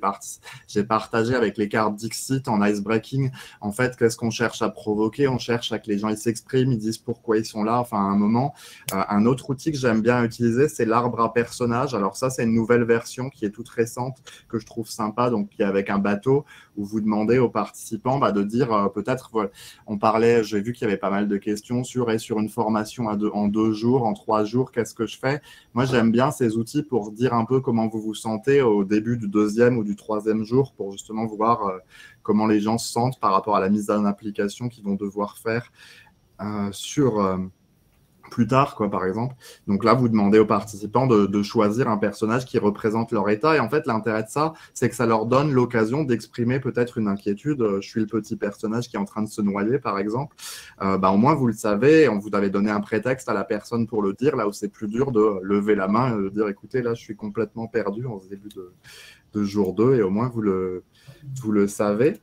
Speaker 2: j'ai partagé avec les cartes Dixit en icebreaking. En fait, qu'est-ce qu'on cherche à provoquer? On cherche à que les gens ils s'expriment, ils disent pourquoi ils sont là. Enfin, à un moment, euh, un autre outil que j'aime bien utiliser, c'est l'arbre à personnages. Alors ça, c'est une nouvelle version qui est toute récente que je trouve sympa. Donc, qui est avec un bateau où vous demandez aux participants bah, de dire euh, peut-être, on parlait, j'ai vu qu'il y avait pas mal de questions sur et sur une formation en deux jours, en trois jours, qu'est-ce que je fais? Moi, j'aime bien ces outils pour dire un peu comment vous vous sentez au début du deuxième ou du troisième jour pour justement voir euh, comment les gens se sentent par rapport à la mise en application qu'ils vont devoir faire euh, sur plus tard, quoi, par exemple. Donc là, vous demandez aux participants de, choisir un personnage qui représente leur état. Et en fait, l'intérêt de ça, c'est que ça leur donne l'occasion d'exprimer peut-être une inquiétude. Euh, je suis le petit personnage qui est en train de se noyer, par exemple. Euh, bah, au moins, vous le savez, on vous avait donné un prétexte à la personne pour le dire, là où c'est plus dur de lever la main et de dire, écoutez, là, je suis complètement perdu en début de, jour 2, et au moins, vous le, vous le savez.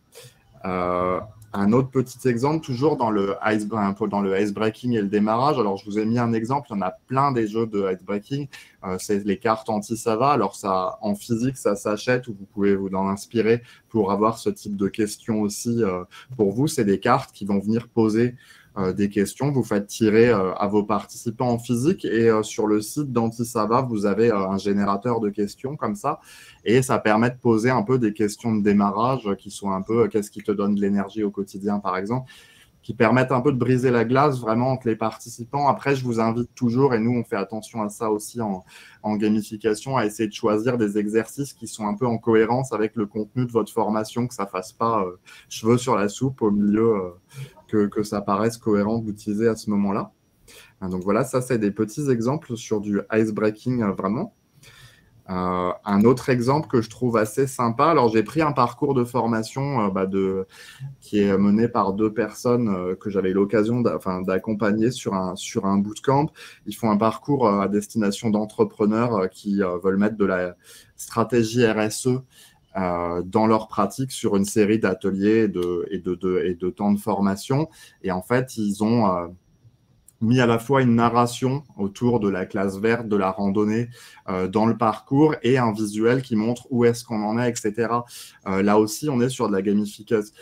Speaker 2: Euh, un autre petit exemple, toujours dans le, ice, dans icebreaking et le démarrage. Alors, je vous ai mis un exemple. Il y en a plein des jeux de icebreaking. Euh, c'est les cartes anti-sava. Alors, ça, en physique, ça s'achète ou vous pouvez vous en inspirer pour avoir ce type de questions aussi euh, pour vous. C'est des cartes qui vont venir poser des questions, vous faites tirer euh, à vos participants en physique et euh, sur le site d'Antisava, vous avez un générateur de questions comme ça et ça permet de poser un peu des questions de démarrage qui sont un peu qu'est-ce qui te donne de l'énergie au quotidien par exemple qui permettent un peu de briser la glace vraiment entre les participants. Après, je vous invite toujours, et nous, on fait attention à ça aussi en, gamification, à essayer de choisir des exercices qui sont un peu en cohérence avec le contenu de votre formation, que ça fasse pas cheveux sur la soupe au milieu que, ça paraisse cohérent d'utiliser à ce moment-là. Hein, donc voilà, ça c'est des petits exemples sur du icebreaking euh, vraiment. Euh, un autre exemple que je trouve assez sympa, alors j'ai pris un parcours de formation euh, bah, de, qui est mené par deux personnes que j'avais l'occasion d'accompagner sur un, sur un bootcamp. Ils font un parcours à destination d'entrepreneurs qui veulent mettre de la stratégie RSE euh, dans leur pratique sur une série d'ateliers et de, et, de, et de temps de formation. Et en fait, ils ont, euh, mis à la fois une narration autour de la classe verte, de la randonnée euh, dans le parcours et un visuel qui montre où est-ce qu'on en est, etc. Euh, là aussi, on est sur de la gamification.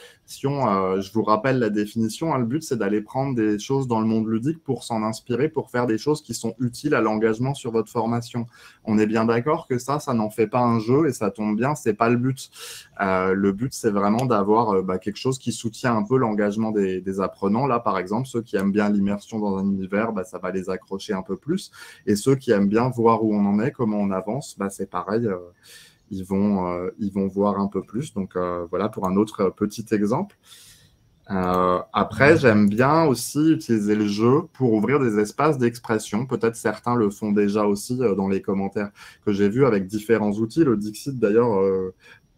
Speaker 2: Euh, je vous rappelle la définition. Hein, le but, c'est d'aller prendre des choses dans le monde ludique pour s'en inspirer, pour faire des choses qui sont utiles à l'engagement sur votre formation. On est bien d'accord que ça, ça n'en fait pas un jeu et ça tombe bien, c'est pas le but. le but, c'est vraiment d'avoir bah, quelque chose qui soutient un peu l'engagement des, des, apprenants. Là, par exemple, ceux qui aiment bien l'immersion dans un univers, bah, ça va les accrocher un peu plus. Et ceux qui aiment bien voir où on en est, comment on avance, bah, c'est pareil. Euh, ils, vont, euh, ils vont voir un peu plus. Donc euh, voilà pour un autre petit exemple. après, j'aime bien aussi utiliser le jeu pour ouvrir des espaces d'expression. Peut-être certains le font déjà aussi dans les commentaires que j'ai vus avec différents outils. Le Dixit, d'ailleurs,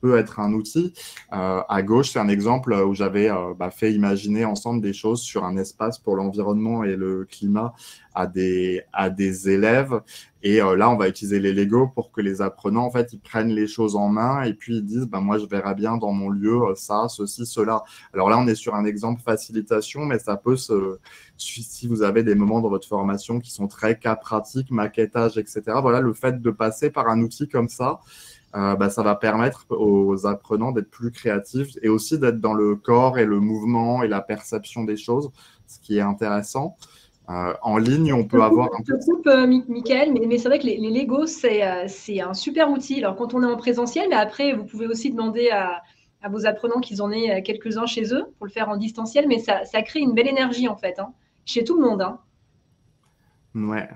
Speaker 2: peut être un outil. Euh, à gauche, c'est un exemple où j'avais euh, bah, fait imaginer ensemble des choses sur un espace pour l'environnement et le climat à des, à des élèves. Et euh, là, on va utiliser les Lego pour que les apprenants, en fait, ils prennent les choses en main et puis ils disent, bah, moi, je verrai bien dans mon lieu ça, ceci, cela. Alors là, on est sur un exemple facilitation, mais ça peut se, si vous avez des moments dans votre formation qui sont très cas pratiques, maquettage, etc. Voilà, le fait de passer par un outil comme ça, euh, bah, ça va permettre aux apprenants d'être plus créatifs et aussi d'être dans le corps et le mouvement et la perception des choses, ce qui est intéressant. Euh, en ligne, on peut avoir.
Speaker 1: Un... Je coupe, euh, Michael, mais, c'est vrai que les, Lego, c'est un super outil. Alors, quand on est en présentiel, mais après, vous pouvez aussi demander à, vos apprenants qu'ils en aient quelques-uns chez eux pour le faire en distanciel, mais ça, crée une belle énergie, en fait, hein, chez tout le monde. Hein.
Speaker 2: Ouais,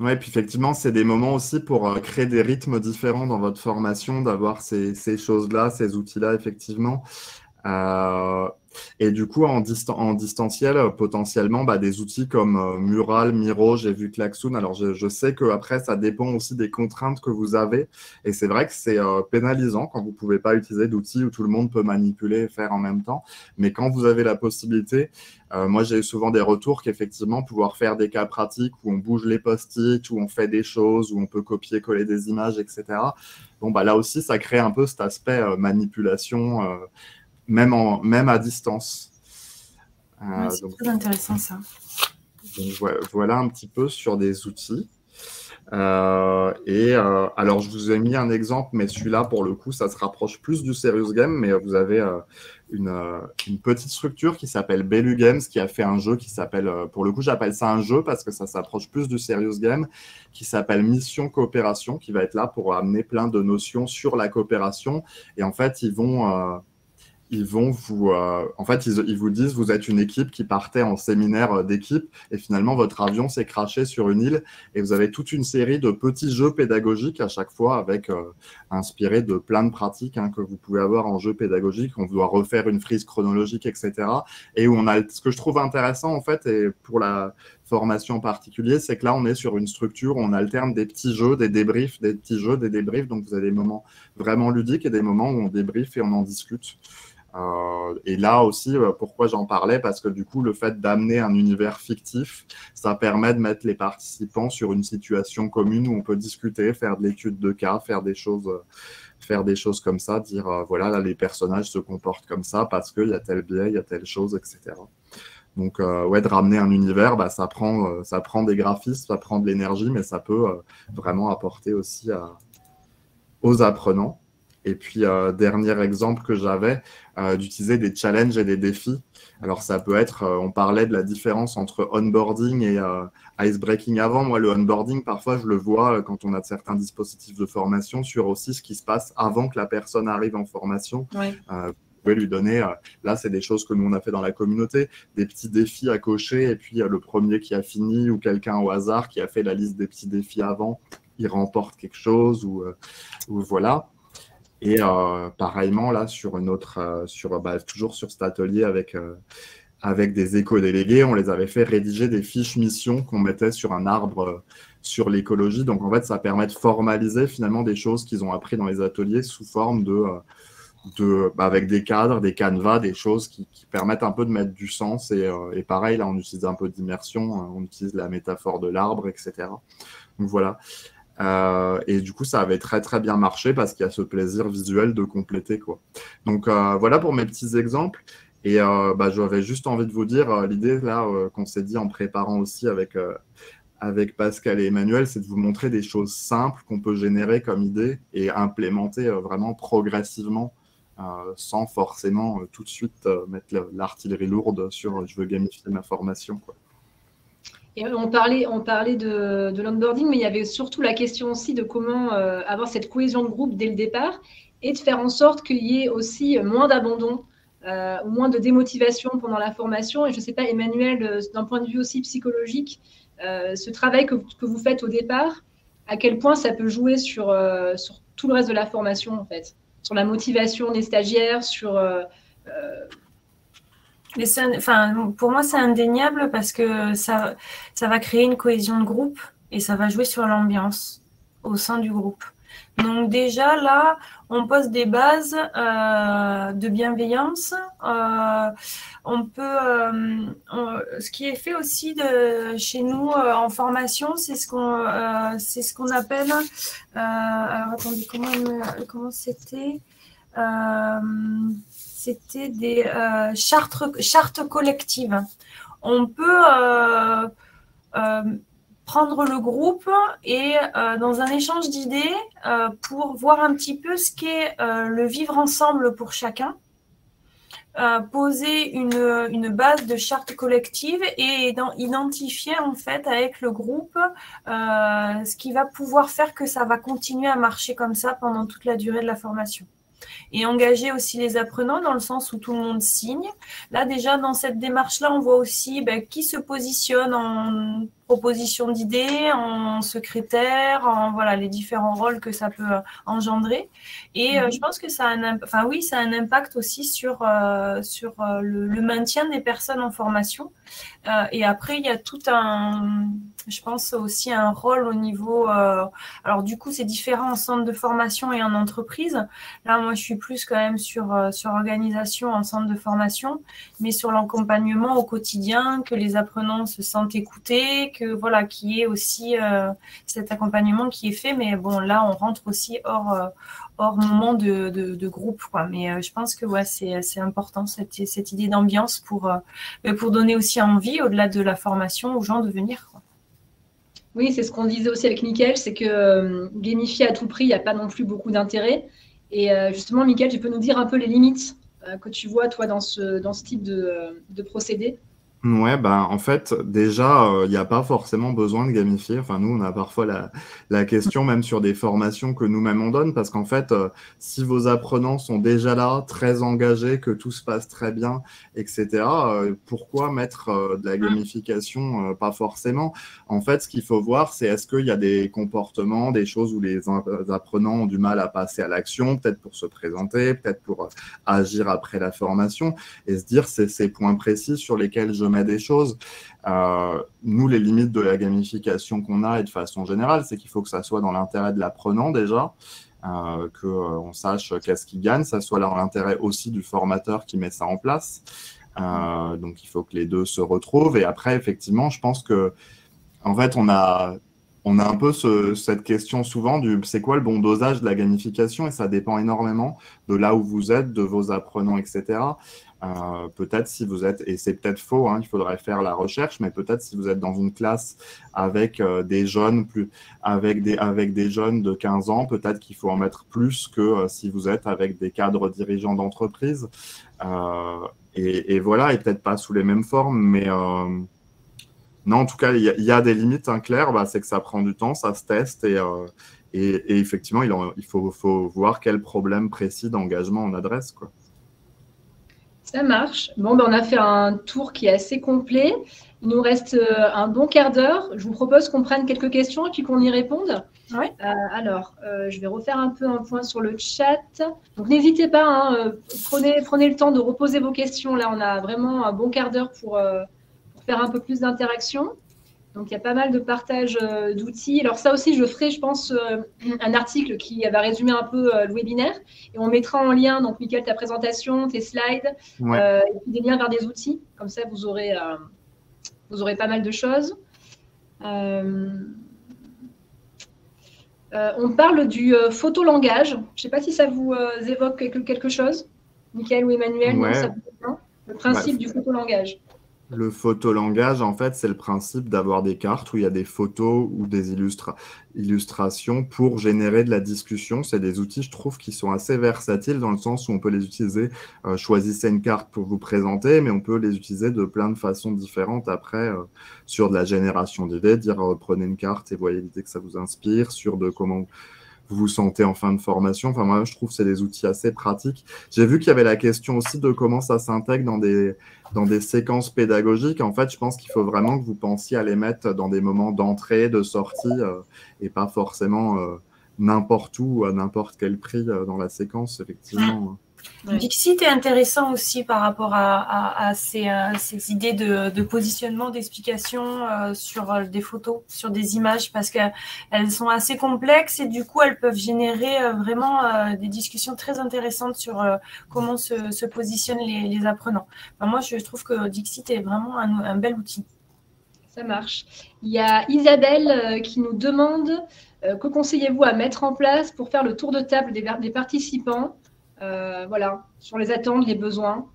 Speaker 2: oui, puis effectivement, c'est des moments aussi pour euh, créer des rythmes différents dans votre formation, d'avoir ces, ces choses-là, ces outils-là, effectivement. Euh, et du coup, en, distanciel, euh, potentiellement, bah, des outils comme euh, Mural, Miro, j'ai vu Klaxoon. Alors, je, je sais qu'après, ça dépend aussi des contraintes que vous avez. Et c'est vrai que c'est pénalisant quand vous ne pouvez pas utiliser d'outils où tout le monde peut manipuler et faire en même temps. Mais quand vous avez la possibilité, moi, j'ai eu souvent des retours qu'effectivement, pouvoir faire des cas pratiques où on bouge les post-it, où on fait des choses, où on peut copier-coller des images, etc. Bon, bah, là aussi, ça crée un peu cet aspect manipulation même, en, même à distance.
Speaker 3: Euh, c'est très intéressant ça.
Speaker 2: voilà un petit peu sur des outils. Euh, et euh, alors, je vous ai mis un exemple, mais celui-là, pour le coup, ça se rapproche plus du serious game, mais vous avez une, une, petite structure qui s'appelle Bellu Games, qui a fait un jeu qui s'appelle, pour le coup, j'appelle ça un jeu parce que ça s'approche plus du serious game, qui s'appelle Mission Coopération, qui va être là pour amener plein de notions sur la coopération. Et en fait, ils vont ils vont vous, euh, en fait, ils, vous disent, vous êtes une équipe qui partait en séminaire euh, d'équipe et finalement votre avion s'est craché sur une île et vous avez toute une série de petits jeux pédagogiques à chaque fois avec euh, de plein de pratiques hein, que vous pouvez avoir en jeu pédagogique. On doit refaire une frise chronologique, etc. Et où on a, ce que je trouve intéressant en fait, et pour la formation en particulier, c'est que là on est sur une structure où on alterne des petits jeux, des débriefs, des petits jeux, des débriefs. Donc vous avez des moments vraiment ludiques et des moments où on débriefe et on en discute. Euh, et là aussi, euh, pourquoi j'en parlais? Parce que du coup, le fait d'amener un univers fictif, ça permet de mettre les participants sur une situation commune où on peut discuter, faire de l'étude de cas, faire des choses, euh, faire des choses comme ça, dire voilà, là, les personnages se comportent comme ça parce qu'il y a tel biais, il y a telle chose, etc. Donc, ouais, de ramener un univers, bah, ça, prend, ça prend des graphismes, ça prend de l'énergie, mais ça peut vraiment apporter aussi aux apprenants. Et puis, euh, dernier exemple que j'avais, euh, d'utiliser des challenges et des défis. Alors, ça peut être, euh, on parlait de la différence entre onboarding et icebreaking avant. Moi, le onboarding, parfois, je le vois quand on a certains dispositifs de formation sur aussi ce qui se passe avant que la personne arrive en formation. vous pouvez lui donner, là, c'est des choses que nous, on a fait dans la communauté, des petits défis à cocher, et puis le premier qui a fini ou quelqu'un au hasard qui a fait la liste des petits défis avant, il remporte quelque chose, ou, ou voilà. Et euh, pareillement, là, sur une autre, euh, sur, bah, toujours sur cet atelier avec, euh, avec des éco-délégués, on les avait fait rédiger des fiches missions qu'on mettait sur un arbre sur l'écologie. Donc, en fait, ça permet de formaliser finalement des choses qu'ils ont appris dans les ateliers sous forme de, de bah, avec des cadres, des canevas, des choses qui, permettent un peu de mettre du sens. Et, et pareil, là, on utilise un peu d'immersion, hein, on utilise la métaphore de l'arbre, etc. Donc voilà. Euh, et du coup, ça avait très très bien marché parce qu'il y a ce plaisir visuel de compléter. Quoi. Donc euh, voilà pour mes petits exemples. Et bah, j'aurais juste envie de vous dire, l'idée là qu'on s'est dit en préparant aussi avec, avec Pascal et Emmanuel, c'est de vous montrer des choses simples qu'on peut générer comme idée et implémenter vraiment progressivement sans forcément tout de suite mettre l'artillerie lourde sur je veux gamifier ma formation. Quoi.
Speaker 1: On parlait, on parlait de, de l'onboarding, mais il y avait surtout la question aussi de comment euh, avoir cette cohésion de groupe dès le départ et de faire en sorte qu'il y ait aussi moins d'abandon, euh, moins de démotivation pendant la formation. Et je ne sais pas, Emmanuel, euh, d'un point de vue aussi psychologique, ce travail que, vous faites au départ, à quel point ça peut jouer sur tout le reste de la formation, en fait, sur la motivation des stagiaires, sur
Speaker 3: enfin, pour moi, c'est indéniable parce que ça, ça va créer une cohésion de groupe et ça va jouer sur l'ambiance au sein du groupe. Donc déjà là, on pose des bases euh, de bienveillance. Euh, on peut, euh, ce qui est fait aussi de, chez nous en formation, c'est ce qu'on, c'est ce qu'on appelle. alors attendez, comment, comment c'était c'était des euh, chartes, collectives. On peut euh, euh, prendre le groupe et dans un échange d'idées pour voir un petit peu ce qu'est le vivre ensemble pour chacun. poser une, base de charte collective et identifier en fait avec le groupe ce qui va pouvoir faire que ça va continuer à marcher comme ça pendant toute la durée de la formation et engager aussi les apprenants dans le sens où tout le monde signe. Là, déjà, dans cette démarche-là, on voit aussi ben, qui se positionne en proposition d'idées, en secrétaire, en voilà les différents rôles que ça peut engendrer. Et euh, mhm. je pense que ça a un, enfin oui, ça a un impact aussi sur euh, sur euh, le, maintien des personnes en formation. et après, il y a tout un, je pense aussi un rôle au niveau. alors du coup, c'est différent en centre de formation et en entreprise. Là, moi, je suis plus quand même sur sur organisation en centre de formation, mais sur l'accompagnement au quotidien, que les apprenants se sentent écoutés, voilà, qui est aussi euh, cet accompagnement qui est fait. Mais bon, là, on rentre aussi hors, euh, hors moment de, groupe, quoi. Mais euh, je pense que ouais, c'est important cette, cette idée d'ambiance pour, pour donner aussi envie, au-delà de la formation, aux gens de venir.
Speaker 1: Oui, c'est ce qu'on disait aussi avec Mickaël, c'est que gamifier à tout prix, il n'y a pas non plus beaucoup d'intérêt. Et justement, Mickaël, tu peux nous dire un peu les limites que tu vois, toi, dans ce, dans ce type de procédé?
Speaker 2: Ouais, ben en fait, déjà, il euh, n'y a pas forcément besoin de gamifier. Enfin, nous, on a parfois la, la question, même sur des formations que nous-mêmes on donne, parce qu'en fait, euh, si vos apprenants sont déjà là, très engagés, que tout se passe très bien, etc., euh, pourquoi mettre de la gamification Pas forcément? En fait, ce qu'il faut voir, c'est est-ce qu'il y a des comportements, des choses où les apprenants ont du mal à passer à l'action, peut-être pour se présenter, peut-être pour agir après la formation, et se dire, c'est ces points précis sur lesquels je des choses. Euh, nous, les limites de la gamification qu'on a et de façon générale, c'est qu'il faut que ça soit dans l'intérêt de l'apprenant déjà, euh, qu'on euh, sache qu'est-ce qu'il gagne, ça soit dans l'intérêt aussi du formateur qui met ça en place. Euh, donc, il faut que les deux se retrouvent. Et après, effectivement, je pense que, en fait, on a on a un peu ce, cette question souvent du c'est quoi le bon dosage de la gamification? Et ça dépend énormément de là où vous êtes, de vos apprenants, etc. Euh, peut-être si vous êtes, et c'est peut-être faux, hein, il faudrait faire la recherche, mais peut-être si vous êtes dans une classe avec euh, des jeunes plus, avec des, avec des jeunes de 15 ans, peut-être qu'il faut en mettre plus que euh, si vous êtes avec des cadres dirigeants d'entreprise. Et, voilà, et peut-être pas sous les mêmes formes, mais non, en tout cas, il y, a des limites hein, claires, bah, c'est que ça prend du temps, ça se teste et, effectivement, il, il faut, faut, voir quel problème précis d'engagement on adresse. Quoi.
Speaker 1: Ça marche. Bon, ben, on a fait un tour qui est assez complet. Il nous reste euh, un bon quart d'heure. Je vous propose qu'on prenne quelques questions et puis qu'on y réponde.
Speaker 3: Oui.
Speaker 1: Euh, alors, euh, je vais refaire un peu un point sur le chat. Donc, n'hésitez pas, hein, prenez, prenez le temps de reposer vos questions. Là, on a vraiment un bon quart d'heure pour, pour, faire un peu plus d'interaction. Donc, il y a pas mal de partage euh, d'outils. Alors, ça aussi, je ferai, je pense, euh, un article qui va résumer un peu euh, le webinaire. Et on mettra en lien, donc, Michael, ta présentation, tes slides, et puis des liens vers des outils. Comme ça, vous aurez, vous aurez pas mal de choses. on parle du photolangage. Je ne sais pas si ça vous évoque quelque, chose, Michael ou Emmanuel.
Speaker 2: Ouais.
Speaker 1: Le principe du photolangage.
Speaker 2: Le photolangage, en fait, c'est le principe d'avoir des cartes où il y a des photos ou des illustrations pour générer de la discussion. C'est des outils, je trouve, qui sont assez versatiles dans le sens où on peut les utiliser. Euh, choisissez une carte pour vous présenter, mais on peut les utiliser de plein de façons différentes après euh, sur de la génération d'idées. Dire euh, prenez une carte et voyez l'idée que ça vous inspire, sur de comment vous vous sentez en fin de formation. Enfin, moi, je trouve que c'est des outils assez pratiques. J'ai vu qu'il y avait la question aussi de comment ça s'intègre dans des, dans des séquences pédagogiques. En fait, je pense qu'il faut vraiment que vous pensiez à les mettre dans des moments d'entrée, de sortie, euh, et pas forcément euh, n'importe où, à n'importe quel prix euh, dans la séquence, effectivement.
Speaker 3: Dixit est intéressant aussi par rapport à, ces, idées de, positionnement, d'explication euh, sur euh, des photos, sur des images, parce qu'elles sont assez complexes et du coup, elles peuvent générer euh, vraiment des discussions très intéressantes sur comment se, positionnent les, apprenants. moi, je trouve que Dixit est vraiment un, bel outil.
Speaker 1: Ça marche. Il y a Isabelle qui nous demande que conseillez-vous à mettre en place pour faire le tour de table des participants? Euh, voilà, sur les attentes, les besoins.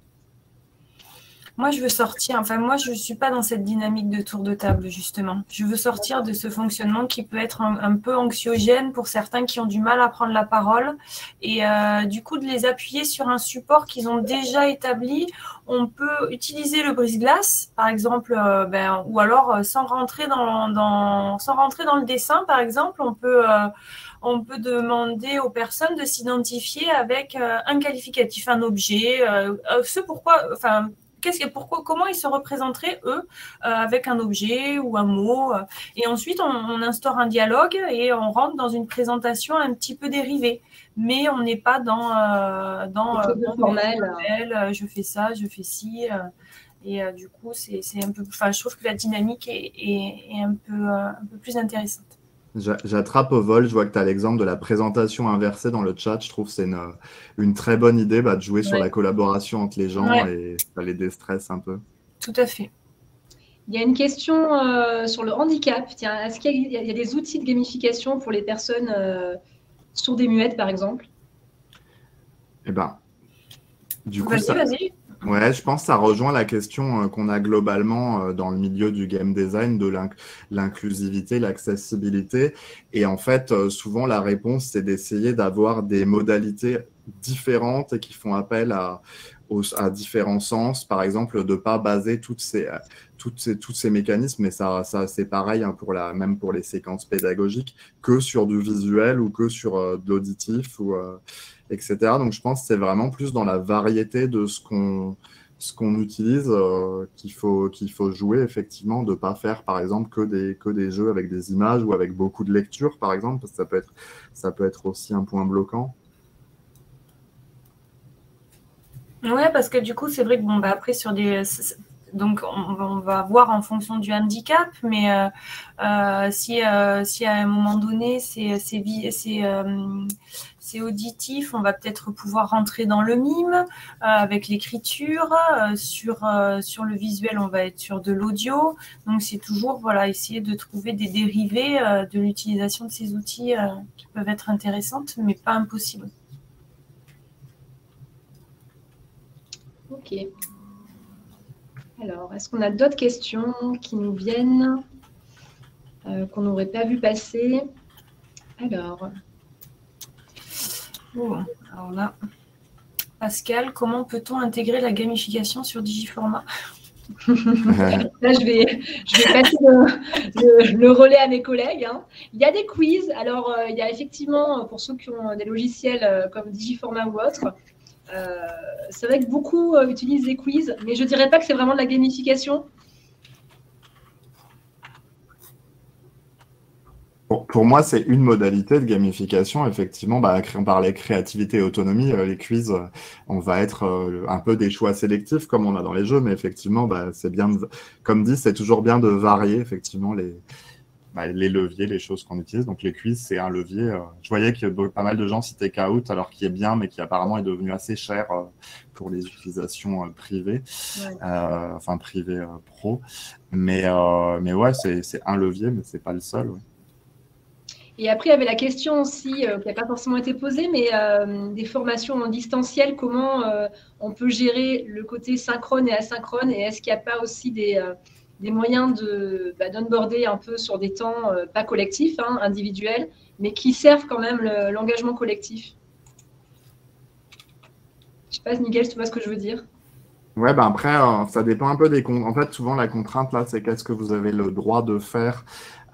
Speaker 3: Moi, je veux sortir, enfin, moi, je ne suis pas dans cette dynamique de tour de table, justement. Je veux sortir de ce fonctionnement qui peut être un, peu anxiogène pour certains qui ont du mal à prendre la parole. Et euh, du coup, de les appuyer sur un support qu'ils ont déjà établi. On peut utiliser le brise-glace, par exemple, euh, ben, ou alors sans, rentrer dans, sans rentrer dans le dessin, par exemple, on peut on peut demander aux personnes de s'identifier avec euh, un qualificatif, un objet, euh, euh, ce pourquoi, enfin, qu'est-ce que, pourquoi, comment ils se représenteraient eux avec un objet ou un mot. et ensuite, on, instaure un dialogue et on rentre dans une présentation un petit peu dérivée. Mais on n'est pas dans, dans,
Speaker 1: formel.
Speaker 3: je fais ça, je fais ci. et du coup, c'est, un peu, enfin, je trouve que la dynamique est, un, peu, un peu plus intéressante.
Speaker 2: J'attrape au vol, je vois que tu as l'exemple de la présentation inversée dans le chat. Je trouve que c'est une, très bonne idée bah, de jouer sur la collaboration entre les gens et ça les déstresse un peu.
Speaker 3: Tout à fait.
Speaker 1: Il y a une question euh, sur le handicap. Tiens, est-ce qu'il y, a des outils de gamification pour les personnes euh, sourdes et muettes, par exemple?
Speaker 2: Eh bien, du coup,
Speaker 3: vas-y, vas-y.
Speaker 2: Ouais, je pense que ça rejoint la question euh, qu'on a globalement euh, dans le milieu du game design de l'inclusivité, l'accessibilité. Et en fait, euh, souvent, la réponse, c'est d'essayer d'avoir des modalités différentes et qui font appel à, à différents sens. Par exemple, de ne pas baser toutes ces, toutes ces, tous ces mécanismes, mais ça, ça c'est pareil hein, pour la, même pour les séquences pédagogiques, que sur du visuel ou que sur de l'auditif. ou etc. Donc je pense que c'est vraiment plus dans la variété de ce qu'on ce qu'on utilise euh, qu'il faut, qu'il faut jouer, effectivement, de ne pas faire, par exemple, que des, que des jeux avec des images ou avec beaucoup de lecture, par exemple, parce que ça peut être, ça peut être aussi un point bloquant.
Speaker 3: Oui, parce que du coup, c'est vrai que bon, bah, après, sur des. Donc, on, va voir en fonction du handicap, mais euh, euh, si, si, à un moment donné, c'est c'est auditif, on va peut-être pouvoir rentrer dans le mime euh, avec l'écriture. Euh, sur, euh, sur le visuel, on va être sur de l'audio. Donc c'est toujours voilà, essayer de trouver des dérivés de l'utilisation de ces outils qui peuvent être intéressantes, mais pas impossibles.
Speaker 1: Ok. Alors, est-ce qu'on a d'autres questions qui nous viennent, qu'on n'aurait pas vu passer? Alors,
Speaker 3: alors là, Pascal, comment peut-on intégrer la gamification sur Digiformat? *laughs*
Speaker 1: Là, je vais, je vais passer le, relais à mes collègues. Hein. Il y a des quiz. Alors, euh, il y a effectivement, pour ceux qui ont des logiciels euh, comme Digiformat ou autre, euh, c'est vrai que beaucoup utilisent des quiz, mais je ne dirais pas que c'est vraiment de la gamification.
Speaker 2: Pour, moi, c'est une modalité de gamification. Effectivement, bah, on parlait créativité et autonomie. Euh, les quiz, euh, on va être euh, un peu des choix sélectifs comme on a dans les jeux, mais effectivement, bah, c'est bien, comme dit, c'est toujours bien de varier effectivement les, bah, les leviers, les choses qu'on utilise. Donc les quiz, c'est un levier. je voyais que pas mal de gens citaient Kahoot, alors qu'il est bien, mais qui apparemment est devenu assez cher pour les utilisations privées, enfin privées pro. Mais, mais ouais, c'est un levier, mais c'est pas le seul.
Speaker 1: Et après, il y avait la question aussi, qui n'a pas forcément été posée, mais des formations en distanciel, comment on peut gérer le côté synchrone et asynchrone Et est-ce qu'il n'y a pas aussi des, des moyens de bah, un peu sur des temps pas collectifs, hein, individuels, mais qui servent quand même l'engagement collectif. Je sais pas, tu vois ce que je veux dire?
Speaker 2: Ouais, ben après, euh, ça dépend un peu des En fait, souvent, la contrainte, là, c'est qu'est-ce que vous avez le droit de faire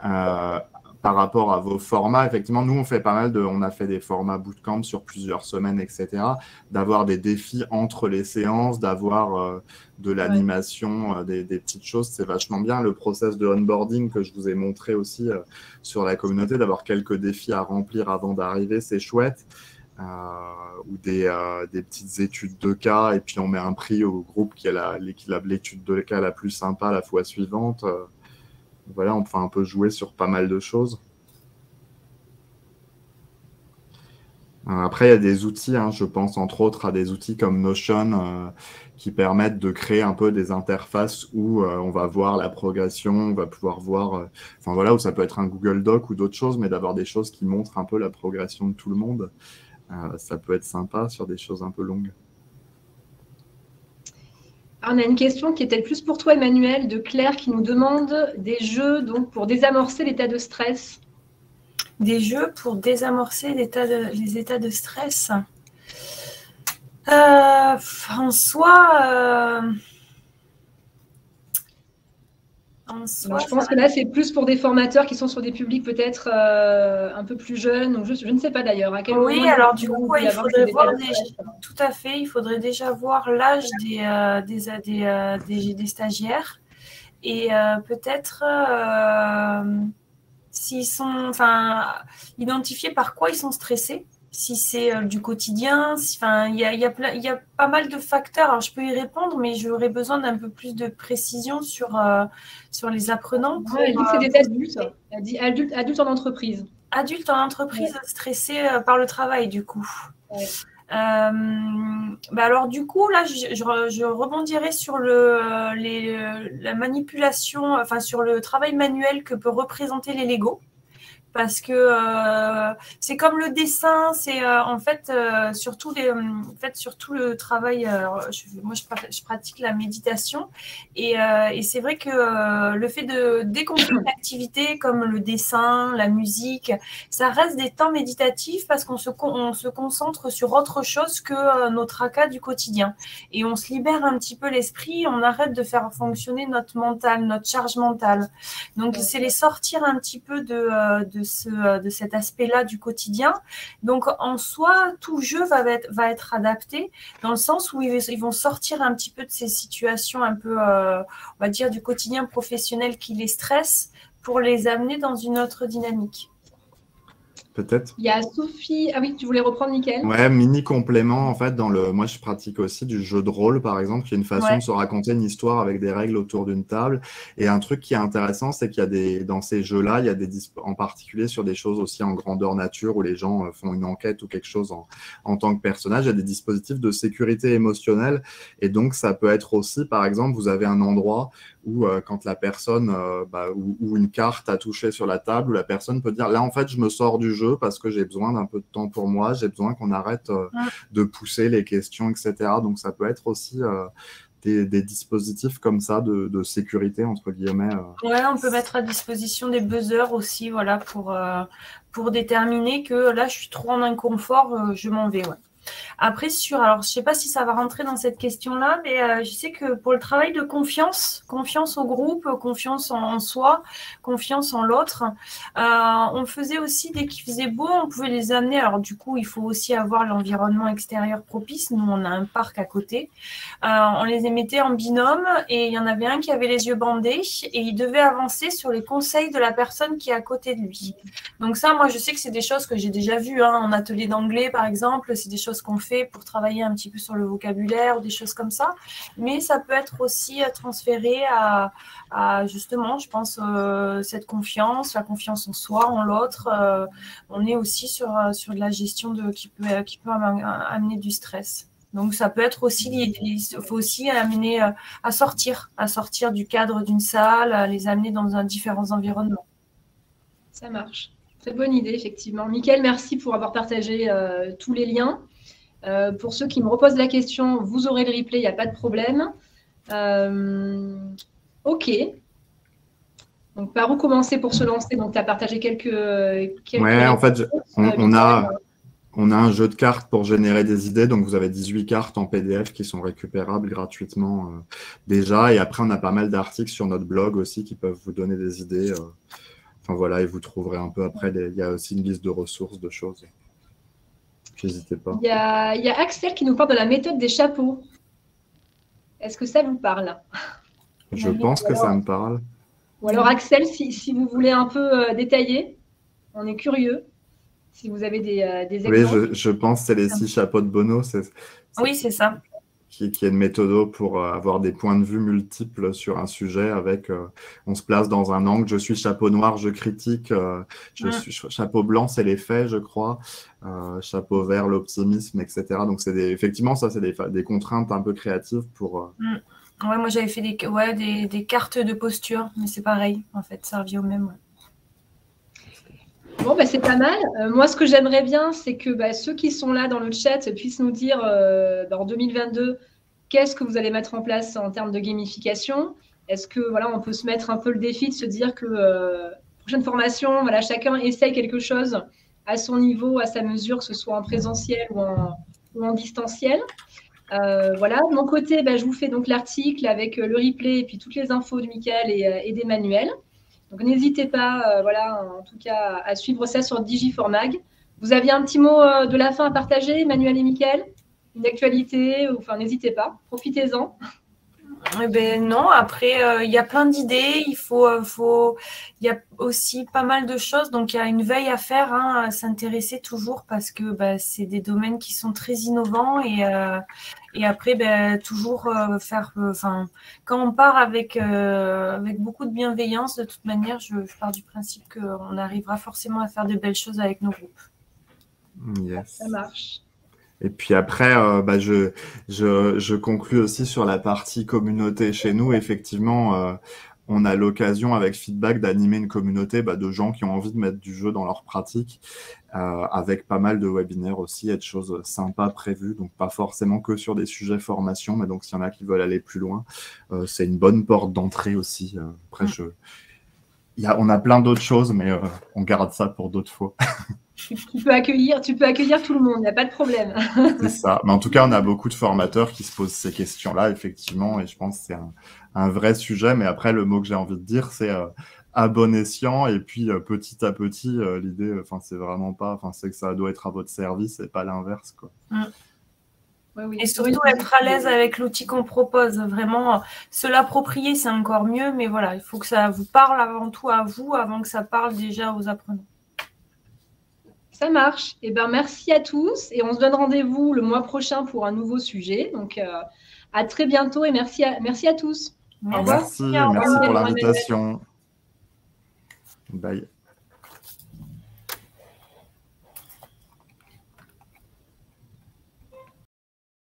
Speaker 2: euh, par rapport à vos formats. Effectivement, nous, on fait pas mal de. On a fait des formats bootcamp sur plusieurs semaines, etc. D'avoir des défis entre les séances, d'avoir euh, de l'animation, des, des, petites choses, c'est vachement bien. Le process de onboarding que je vous ai montré aussi sur la communauté, d'avoir quelques défis à remplir avant d'arriver, c'est chouette. Euh, ou des, euh, des, petites études de cas, et puis on met un prix au groupe qui a l'étude de cas la plus sympa la fois suivante. Euh, voilà, on peut un peu jouer sur pas mal de choses. Après, il y a des outils, hein, je pense entre autres à des outils comme Notion qui permettent de créer un peu des interfaces où on va voir la progression, on va pouvoir voir, enfin voilà, où ça peut être un Google Doc ou d'autres choses, mais d'avoir des choses qui montrent un peu la progression de tout le monde. Euh, ça peut être sympa sur des choses un peu longues.
Speaker 1: On a une question qui était plus pour toi, Emmanuel, de Claire, qui nous demande des jeux donc pour désamorcer l'état de stress.
Speaker 3: Des jeux pour désamorcer les états de stress. Euh, en soi,
Speaker 1: je pense que là, c'est plus pour des formateurs qui sont sur des publics peut-être euh, un peu plus jeunes, ou je, je ne sais pas d'ailleurs.
Speaker 3: Oui, alors du coup, il faudrait voir tout à fait, il faudrait déjà voir l'âge des, euh, euh, des, des, stagiaires et peut-être s'ils sont, enfin, identifier par quoi ils sont stressés si c'est euh, du quotidien. Enfin, il y a, y, a y a, pas mal de facteurs. Alors, je peux y répondre, mais j'aurais besoin d'un peu plus de précision sur, euh, sur les apprenants.
Speaker 1: elle dit que c'est des adultes. Elle dit adultes, adultes en entreprise.
Speaker 3: Adultes en entreprise stressés euh, par le travail, du coup. bah alors du coup là je, je, rebondirai sur le, les, la manipulation, enfin sur le travail manuel que peut représenter les Legos parce que euh, c'est comme le dessin, c'est euh, en fait euh, surtout les, en fait surtout le travail. moi, je, pratique la méditation et, et c'est vrai que le fait de dès *coughs* une activité comme le dessin, la musique, ça reste des temps méditatifs parce qu'on se on se concentre sur autre chose que notre tracas du quotidien et on se libère un petit peu l'esprit, on arrête de faire fonctionner notre mental, notre charge mentale. Donc c'est les sortir un petit peu de, de de, cet aspect-là du quotidien. Donc, en soi, tout jeu va être, va être adapté dans le sens où ils, vont sortir un petit peu de ces situations un peu, euh, on va dire, du quotidien professionnel qui les stresse pour les amener dans une autre dynamique
Speaker 2: peut-être.
Speaker 1: Il y a Sophie. Ah oui, tu voulais reprendre, Nickel
Speaker 2: Ouais, mini complément. En fait, dans le, moi, je pratique aussi du jeu de rôle, par exemple, qui est une façon de se raconter une histoire avec des règles autour d'une table. Et un truc qui est intéressant, c'est qu'il y a des, dans ces jeux-là, il y a des, en particulier sur des choses aussi en grandeur nature où les gens euh, font une enquête ou quelque chose en, en tant que personnage, il y a des dispositifs de sécurité émotionnelle. Et donc, ça peut être aussi, par exemple, vous avez un endroit où euh, quand la personne euh, bah, ou, une carte a touché sur la table, où la personne peut dire là en fait je me sors du jeu parce que j'ai besoin d'un peu de temps pour moi, j'ai besoin qu'on arrête euh, de pousser les questions, etc. Donc ça peut être aussi des, dispositifs comme ça de, sécurité entre guillemets.
Speaker 3: Ouais, on peut mettre à disposition des buzzers aussi, voilà, pour, pour déterminer que là je suis trop en inconfort, je m'en vais. Ouais. Après, sur, alors je ne sais pas si ça va rentrer dans cette question-là, mais euh, je sais que pour le travail de confiance, confiance au groupe, confiance en, soi, confiance en l'autre, euh, on faisait aussi, dès qu'il faisait beau, on pouvait les amener. Alors du coup, il faut aussi avoir l'environnement extérieur propice. Nous, on a un parc à côté. Euh, on les mettait en binôme et il y en avait un qui avait les yeux bandés et il devait avancer sur les conseils de la personne qui est à côté de lui. Donc ça, moi, je sais que c'est des choses que j'ai déjà vues hein, en atelier d'anglais, par exemple. C'est des choses qu'on fait pour travailler un petit peu sur le vocabulaire ou des choses comme ça. Mais ça peut être aussi euh, transféré à, justement, je pense, euh, cette confiance, la confiance en soi, en l'autre. Euh, on est aussi sur, sur de la gestion de, qui, peut, qui peut amener du stress. Donc ça peut être aussi, il faut aussi amener à sortir, à sortir du cadre d'une salle, à les amener dans un différents environnements.
Speaker 1: Ça marche. Très bonne idée, effectivement. Mickaël, merci pour avoir partagé tous les liens. Pour ceux qui me reposent la question, vous aurez le replay, il n'y a pas de problème. ok. Donc, par où commencer pour se lancer? Donc, tu as partagé quelques. quelques
Speaker 2: ouais, en fait, on, a, on a un jeu de cartes pour générer des idées. Donc, vous avez 18 cartes en PDF qui sont récupérables gratuitement euh, déjà. Et après, on a pas mal d'articles sur notre blog aussi qui peuvent vous donner des idées. Euh. enfin, voilà, et vous trouverez un peu après. Il y a aussi une liste de ressources, de choses. N'hésitez pas.
Speaker 1: Il y, a, il y, a, Axel qui nous parle de la méthode des chapeaux. Est-ce que ça vous parle?
Speaker 2: Je pense que ça me parle.
Speaker 1: Ou alors, Axel, si, si vous voulez un peu euh, détailler, on est curieux si vous avez des, euh,
Speaker 2: exemples. Oui, je, pense que c'est les six chapeaux de Bono.
Speaker 3: Oui, c'est ça.
Speaker 2: Qui, qui, est une méthode pour euh, avoir des points de vue multiples sur un sujet avec euh, on se place dans un angle, je suis chapeau noir, je critique, je mm. suis chapeau blanc, c'est les faits, je crois, chapeau vert, l'optimisme, etc. Donc c'est effectivement ça, c'est des, des, contraintes un peu créatives pour.
Speaker 3: Mm. Ouais, moi j'avais fait des, ouais, des, des, cartes de posture, mais c'est pareil, en fait, ça revient au même.
Speaker 1: Bon, bah, c'est pas mal. Euh, moi, ce que j'aimerais bien, c'est que bah, ceux qui sont là dans le chat puissent nous dire euh, bah, en 2022 qu'est-ce que vous allez mettre en place en termes de gamification? Est-ce que voilà, on peut se mettre un peu le défi de se dire que euh, prochaine formation, voilà, chacun essaye quelque chose à son niveau, à sa mesure, que ce soit en présentiel ou en, ou en distanciel? voilà, de mon côté, je vous fais donc l'article avec le replay et puis toutes les infos de Michael et, et d'Emmanuel. Donc n'hésitez pas, euh, voilà, en tout cas, à suivre ça sur Digiformag. Vous aviez un petit mot euh, de la fin à partager, Emmanuel et Mickaël? Une actualité? Enfin, n'hésitez pas, profitez-en.
Speaker 3: Eh ben non, après, euh, il y a plein d'idées. Il faut, euh, faut, y a aussi pas mal de choses. Donc, il y a une veille à faire, hein, à s'intéresser toujours parce que bah, c'est des domaines qui sont très innovants et, euh, et après, ben, toujours faire. Enfin, quand on part avec, avec beaucoup de bienveillance, de toute manière, je, je pars du principe qu'on arrivera forcément à faire de belles choses avec nos groupes.
Speaker 1: Yes. Ça marche.
Speaker 2: Et puis après, euh, bah, je, je, je, conclus aussi sur la partie communauté chez nous. Effectivement, euh, on a l'occasion avec Feedback d'animer une communauté bah, de gens qui ont envie de mettre du jeu dans leur pratique, euh, avec pas mal de webinaires aussi et de choses sympas prévues. Donc pas forcément que sur des sujets formation, mais donc s'il y en a qui veulent aller plus loin, c'est une bonne porte d'entrée aussi. après, je, y a, on a plein d'autres choses, mais on garde ça pour d'autres fois. *laughs* *laughs*
Speaker 1: tu, peux accueillir, tu peux accueillir tout le monde, il n'y a pas de problème. *laughs*
Speaker 2: c'est ça. Mais en tout cas, on a beaucoup de formateurs qui se posent ces questions-là, effectivement, et je pense que c'est un, vrai sujet. Mais après, le mot que j'ai envie de dire, c'est euh, à bon escient, et puis euh, petit à petit, euh, l'idée, enfin, c'est vraiment pas, enfin, c'est que ça doit être à votre service et pas l'inverse, quoi. Mm.
Speaker 3: Et surtout être à l'aise avec l'outil qu'on propose. Vraiment, se l'approprier, c'est encore mieux, mais voilà, il faut que ça vous parle avant tout à vous, avant que ça parle déjà aux apprenants.
Speaker 1: Ça marche. Eh ben, merci à tous et on se donne rendez-vous le mois prochain pour un nouveau sujet. Donc, euh, à très bientôt et merci à, merci à tous.
Speaker 2: Merci, merci pour l'invitation. Bye.